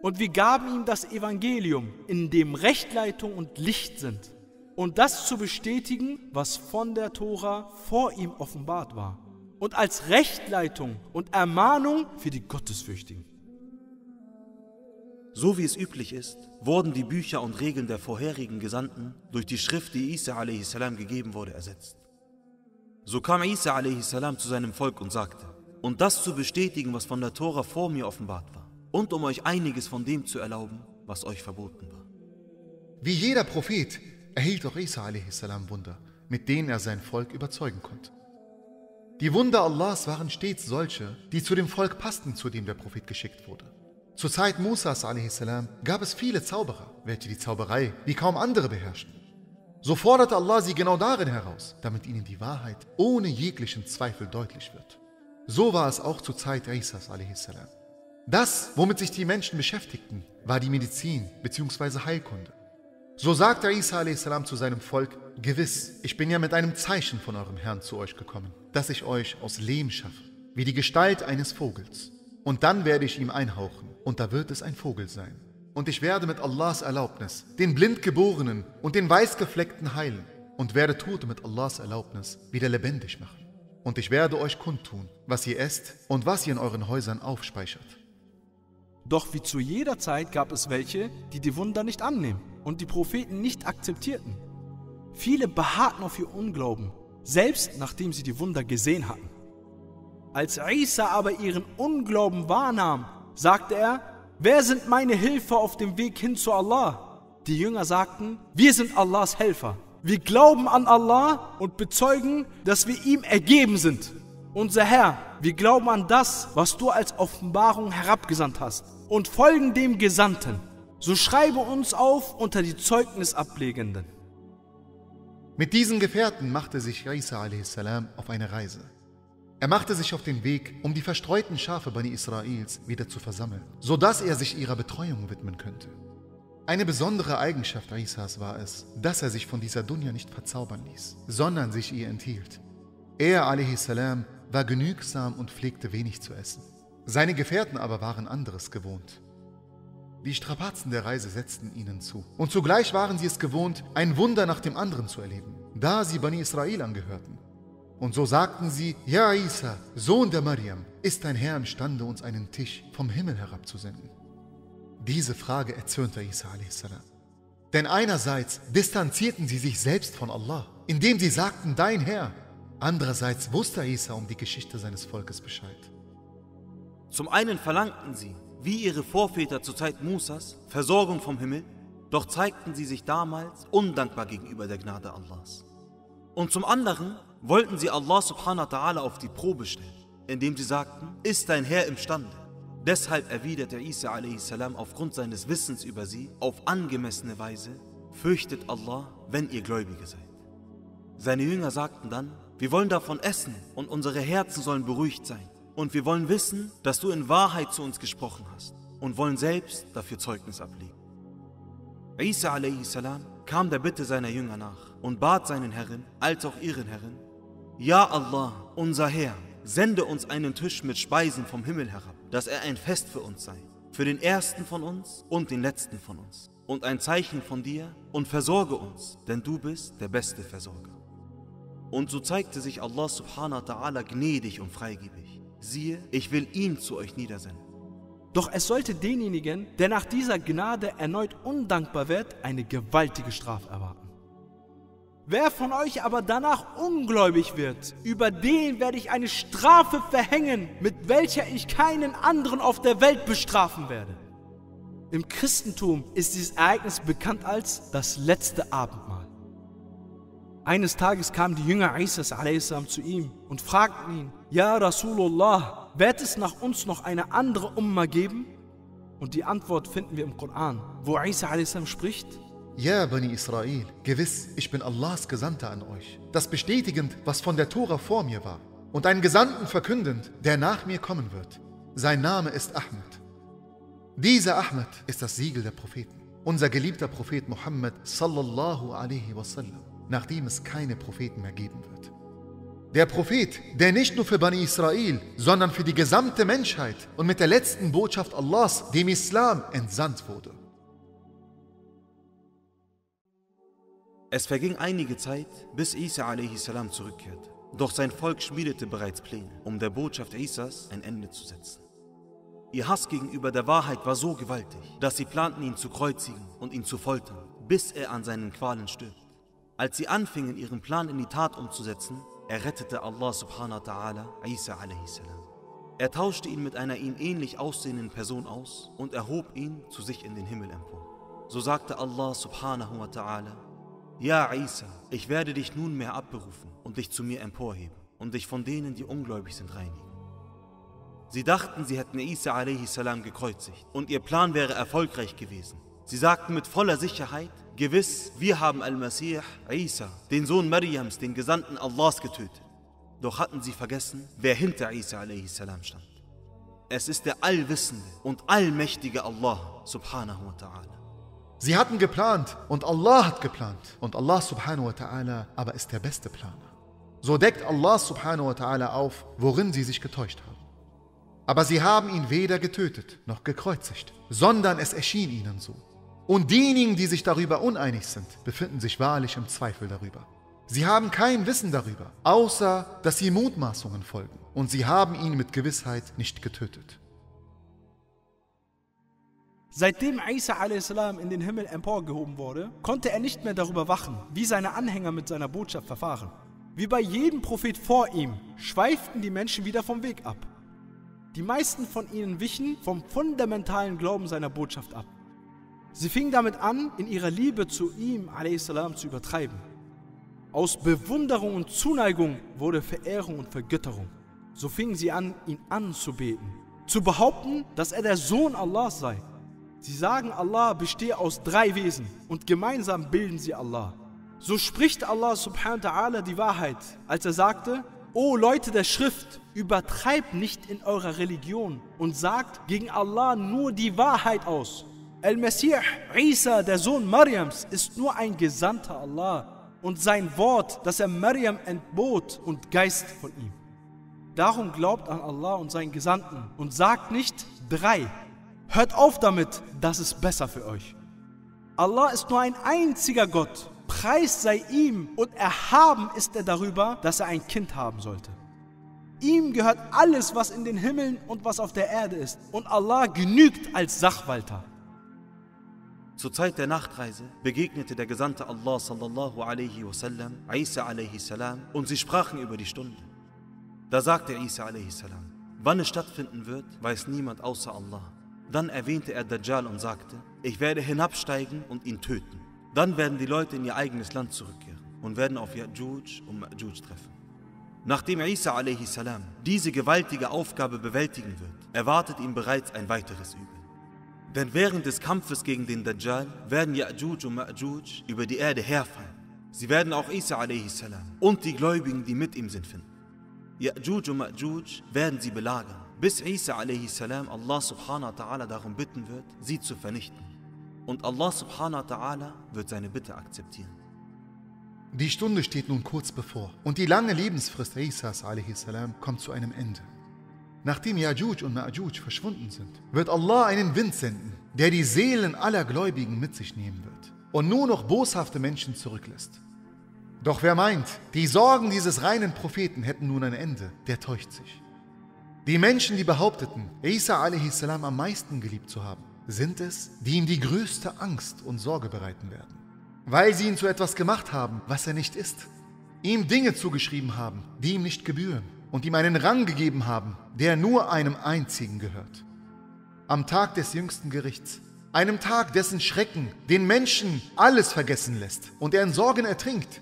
Und wir gaben ihm das Evangelium, in dem Rechtleitung und Licht sind, und das zu bestätigen, was von der Tora vor ihm offenbart war, und als Rechtleitung und Ermahnung für die Gottesfürchtigen. So wie es üblich ist, wurden die Bücher und Regeln der vorherigen Gesandten durch die Schrift, die Isa a.s. gegeben wurde, ersetzt. So kam Isa a.s. zu seinem Volk und sagte, und das zu bestätigen, was von der Tora vor mir offenbart war, und um euch einiges von dem zu erlauben, was euch verboten war. Wie jeder Prophet erhielt auch Isa a.s. Wunder, mit denen er sein Volk überzeugen konnte. Die Wunder Allahs waren stets solche, die zu dem Volk passten, zu dem der Prophet geschickt wurde. Zur Zeit Musas a.s. gab es viele Zauberer, welche die Zauberei wie kaum andere beherrschten. So forderte Allah sie genau darin heraus, damit ihnen die Wahrheit ohne jeglichen Zweifel deutlich wird. So war es auch zur Zeit Isas a.s. Das, womit sich die Menschen beschäftigten, war die Medizin bzw. Heilkunde. So sagte Isa a.s. zu seinem Volk, Gewiss, ich bin ja mit einem Zeichen von eurem Herrn zu euch gekommen, dass ich euch aus Lehm schaffe, wie die Gestalt eines Vogels. Und dann werde ich ihm einhauchen, und da wird es ein Vogel sein. Und ich werde mit Allahs Erlaubnis den Blindgeborenen und den Weißgefleckten heilen und werde Tote mit Allahs Erlaubnis wieder lebendig machen. Und ich werde euch kundtun, was ihr esst und was ihr in euren Häusern aufspeichert. Doch wie zu jeder Zeit gab es welche, die die Wunder nicht annehmen und die Propheten nicht akzeptierten. Viele beharrten auf ihr Unglauben, selbst nachdem sie die Wunder gesehen hatten. Als Isa aber ihren Unglauben wahrnahm, sagte er, wer sind meine Hilfe auf dem Weg hin zu Allah? Die Jünger sagten, wir sind Allahs Helfer. Wir glauben an Allah und bezeugen, dass wir ihm ergeben sind. Unser Herr, wir glauben an das, was du als Offenbarung herabgesandt hast und folgen dem Gesandten. So schreibe uns auf unter die Zeugnisablegenden. Mit diesen Gefährten machte sich Isa a.s. auf eine Reise. Er machte sich auf den Weg, um die verstreuten Schafe Bani Israels wieder zu versammeln, sodass er sich ihrer Betreuung widmen könnte. Eine besondere Eigenschaft Isas war es, dass er sich von dieser Dunja nicht verzaubern ließ, sondern sich ihr enthielt. Er a.s. war genügsam und pflegte wenig zu essen. Seine Gefährten aber waren anderes gewohnt. Die Strapazen der Reise setzten ihnen zu. Und zugleich waren sie es gewohnt, ein Wunder nach dem anderen zu erleben, da sie Bani Israel angehörten und so sagten sie, Ja Isa, Sohn der Mariam, ist dein Herr imstande, uns einen Tisch vom Himmel herabzusenden? Diese Frage erzürnte Isa a.s. Denn einerseits distanzierten sie sich selbst von Allah, indem sie sagten, dein Herr. Andererseits wusste Isa um die Geschichte seines Volkes Bescheid. Zum einen verlangten sie, wie ihre Vorväter zur Zeit Musas, Versorgung vom Himmel, doch zeigten sie sich damals undankbar gegenüber der Gnade Allahs. Und zum anderen wollten sie Allah subhanahu wa ta'ala auf die Probe stellen, indem sie sagten, ist dein Herr imstande? Deshalb erwiderte Isa a.s. aufgrund seines Wissens über sie auf angemessene Weise, fürchtet Allah, wenn ihr Gläubige seid. Seine Jünger sagten dann, wir wollen davon essen und unsere Herzen sollen beruhigt sein. Und wir wollen wissen, dass du in Wahrheit zu uns gesprochen hast und wollen selbst dafür Zeugnis ablegen. Isa a.s. kam der Bitte seiner Jünger nach und bat seinen Herren als auch ihren Herren, ja Allah, unser Herr, sende uns einen Tisch mit Speisen vom Himmel herab, dass er ein Fest für uns sei, für den ersten von uns und den letzten von uns, und ein Zeichen von dir, und versorge uns, denn du bist der beste Versorger. Und so zeigte sich Allah subhanahu wa ta'ala gnädig und freigebig. Siehe, ich will ihn zu euch niedersenden. Doch es sollte denjenigen, der nach dieser Gnade erneut undankbar wird, eine gewaltige Strafe erwarten. Wer von euch aber danach ungläubig wird, über den werde ich eine Strafe verhängen, mit welcher ich keinen anderen auf der Welt bestrafen werde. Im Christentum ist dieses Ereignis bekannt als das letzte Abendmahl. Eines Tages kamen die Jünger Isas zu ihm und fragten ihn, Ja Rasulullah, wird es nach uns noch eine andere Umma geben? Und die Antwort finden wir im Koran, wo Isa spricht, Ja, Bani Israel, gewiss, ich bin Allahs Gesandter an euch, das bestätigend, was von der Tora vor mir war, und einen Gesandten verkündend, der nach mir kommen wird. Sein Name ist Ahmed. Dieser Ahmed ist das Siegel der Propheten, unser geliebter Prophet Muhammad sallallahu alaihi wasallam nachdem es keine Propheten mehr geben wird. Der Prophet, der nicht nur für Bani Israel, sondern für die gesamte Menschheit und mit der letzten Botschaft Allahs, dem Islam, entsandt wurde. Es verging einige Zeit, bis Isa a.s. zurückkehrte. Doch sein Volk schmiedete bereits Pläne, um der Botschaft Isas ein Ende zu setzen. Ihr Hass gegenüber der Wahrheit war so gewaltig, dass sie planten, ihn zu kreuzigen und ihn zu foltern, bis er an seinen Qualen stirbt. Als sie anfingen, ihren Plan in die Tat umzusetzen, errettete Allah subhanahu wa ta'ala Isa a.s. Er tauschte ihn mit einer ihm ähnlich aussehenden Person aus und erhob ihn zu sich in den Himmel empor. So sagte Allah subhanahu wa ta'ala, Ja Isa, ich werde dich nunmehr abberufen und dich zu mir emporheben und dich von denen, die ungläubig sind, reinigen. Sie dachten, sie hätten Isa a.s. gekreuzigt und ihr Plan wäre erfolgreich gewesen. Sie sagten mit voller Sicherheit, Gewiss, wir haben Al-Masih, Isa, den Sohn Mariams, den Gesandten Allahs getötet. Doch hatten sie vergessen, wer hinter Isa a.s. stand. Es ist der allwissende und allmächtige Allah subhanahu wa ta'ala. Sie hatten geplant und Allah hat geplant und Allah subhanahu wa ta'ala aber ist der beste Planer. So deckt Allah subhanahu wa ta'ala auf, worin sie sich getäuscht haben. Aber sie haben ihn weder getötet noch gekreuzigt, sondern es erschien ihnen so. Und diejenigen, die sich darüber uneinig sind, befinden sich wahrlich im Zweifel darüber. Sie haben kein Wissen darüber, außer dass sie Mutmaßungen folgen. Und sie haben ihn mit Gewissheit nicht getötet. Seitdem Isa a.s. in den Himmel emporgehoben wurde, konnte er nicht mehr darüber wachen, wie seine Anhänger mit seiner Botschaft verfahren. Wie bei jedem Prophet vor ihm schweiften die Menschen wieder vom Weg ab. Die meisten von ihnen wichen vom fundamentalen Glauben seiner Botschaft ab. Sie fing damit an, in ihrer Liebe zu ihm a.s. zu übertreiben. Aus Bewunderung und Zuneigung wurde Verehrung und Vergötterung. So fingen sie an, ihn anzubeten, zu behaupten, dass er der Sohn Allahs sei. Sie sagen, Allah bestehe aus drei Wesen und gemeinsam bilden sie Allah. So spricht Allah subhanahu wa ta'ala die Wahrheit, als er sagte, O Leute der Schrift, übertreibt nicht in eurer Religion und sagt gegen Allah nur die Wahrheit aus. Al-Masih, Isa, der Sohn Mariams, ist nur ein Gesandter Allah und sein Wort, das er Maryam entbot und Geist von ihm. Darum glaubt an Allah und seinen Gesandten und sagt nicht drei. Hört auf damit, das ist besser für euch. Allah ist nur ein einziger Gott. Preis sei ihm und erhaben ist er darüber, dass er ein Kind haben sollte. Ihm gehört alles, was in den Himmeln und was auf der Erde ist. Und Allah genügt als Sachwalter. Zur Zeit der Nachtreise begegnete der Gesandte Allah sallallahu alaihi wasallam Isa alaihi salam und sie sprachen über die Stunde. Da sagte Isa alaihi salam, wann es stattfinden wird, weiß niemand außer Allah. Dann erwähnte er Dajjal und sagte, ich werde hinabsteigen und ihn töten. Dann werden die Leute in ihr eigenes Land zurückkehren und werden auf Ya'juj und Ma'juj treffen. Nachdem Isa a.s. diese gewaltige Aufgabe bewältigen wird, erwartet ihn bereits ein weiteres Übel. Denn während des Kampfes gegen den Dajjal werden Ya'juj und Ma'juj über die Erde herfallen. Sie werden auch Isa a.s. und die Gläubigen, die mit ihm sind, finden. Ya'juj und Ma'juj werden sie belagern, bis Isa a.s. Allah subhanahu wa ta'ala darum bitten wird, sie zu vernichten. Und Allah subhanahu wa ta'ala wird seine Bitte akzeptieren. Die Stunde steht nun kurz bevor und die lange Lebensfrist Isas a.s. kommt zu einem Ende. Nachdem Yajuj und Ma'juj verschwunden sind, wird Allah einen Wind senden, der die Seelen aller Gläubigen mit sich nehmen wird und nur noch boshafte Menschen zurücklässt. Doch wer meint, die Sorgen dieses reinen Propheten hätten nun ein Ende, der täuscht sich. Die Menschen, die behaupteten, Isa a.s. am meisten geliebt zu haben, sind es, die ihm die größte Angst und Sorge bereiten werden. weil sie ihn zu etwas gemacht haben, was er nicht ist. Ihm Dinge zugeschrieben haben, die ihm nicht gebühren und ihm einen Rang gegeben haben, der nur einem einzigen gehört. Am Tag des jüngsten Gerichts, einem Tag, dessen Schrecken den Menschen alles vergessen lässt und er in Sorgen ertrinkt.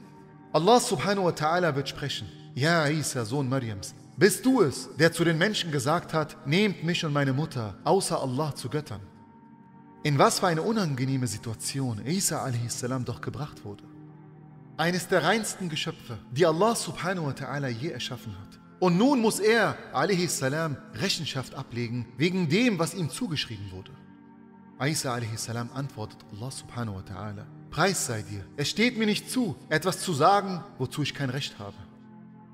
Allah subhanahu wa ta'ala wird sprechen. Ja, Isa, Sohn Mariams, bist du es, der zu den Menschen gesagt hat, nehmt mich und meine Mutter außer Allah zu Göttern? In was für eine unangenehme Situation Isa a.s. doch gebracht wurde. Eines der reinsten Geschöpfe, die Allah subhanahu wa ta'ala je erschaffen hat. Und nun muss er a.s. Rechenschaft ablegen wegen dem, was ihm zugeschrieben wurde. Isa a.s. antwortet Allah subhanahu wa ta'ala, Preis sei dir, es steht mir nicht zu, etwas zu sagen, wozu ich kein Recht habe.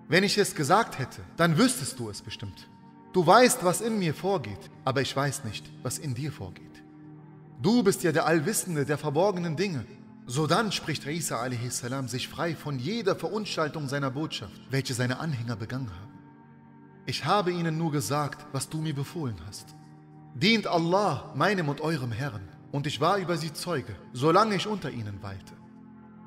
Wenn ich es gesagt hätte, dann wüsstest du es bestimmt. Du weißt, was in mir vorgeht, aber ich weiß nicht, was in dir vorgeht. Du bist ja der Allwissende der verborgenen Dinge. So dann spricht Isa a.s. sich frei von jeder Verunstaltung seiner Botschaft, welche seine Anhänger begangen haben. Ich habe ihnen nur gesagt, was du mir befohlen hast. Dient Allah, meinem und eurem Herrn, und ich war über sie Zeuge, solange ich unter ihnen weilte.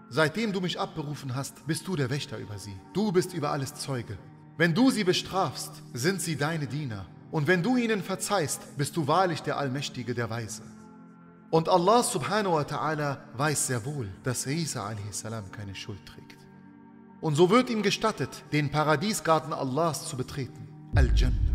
Seitdem du mich abberufen hast, bist du der Wächter über sie. Du bist über alles Zeuge. Wenn du sie bestrafst, sind sie deine Diener. Und wenn du ihnen verzeihst, bist du wahrlich der Allmächtige, der Weise. Und Allah subhanahu wa ta'ala weiß sehr wohl, dass Isa a.s. keine Schuld trägt. Und so wird ihm gestattet, den Paradiesgarten Allahs zu betreten, الجنة.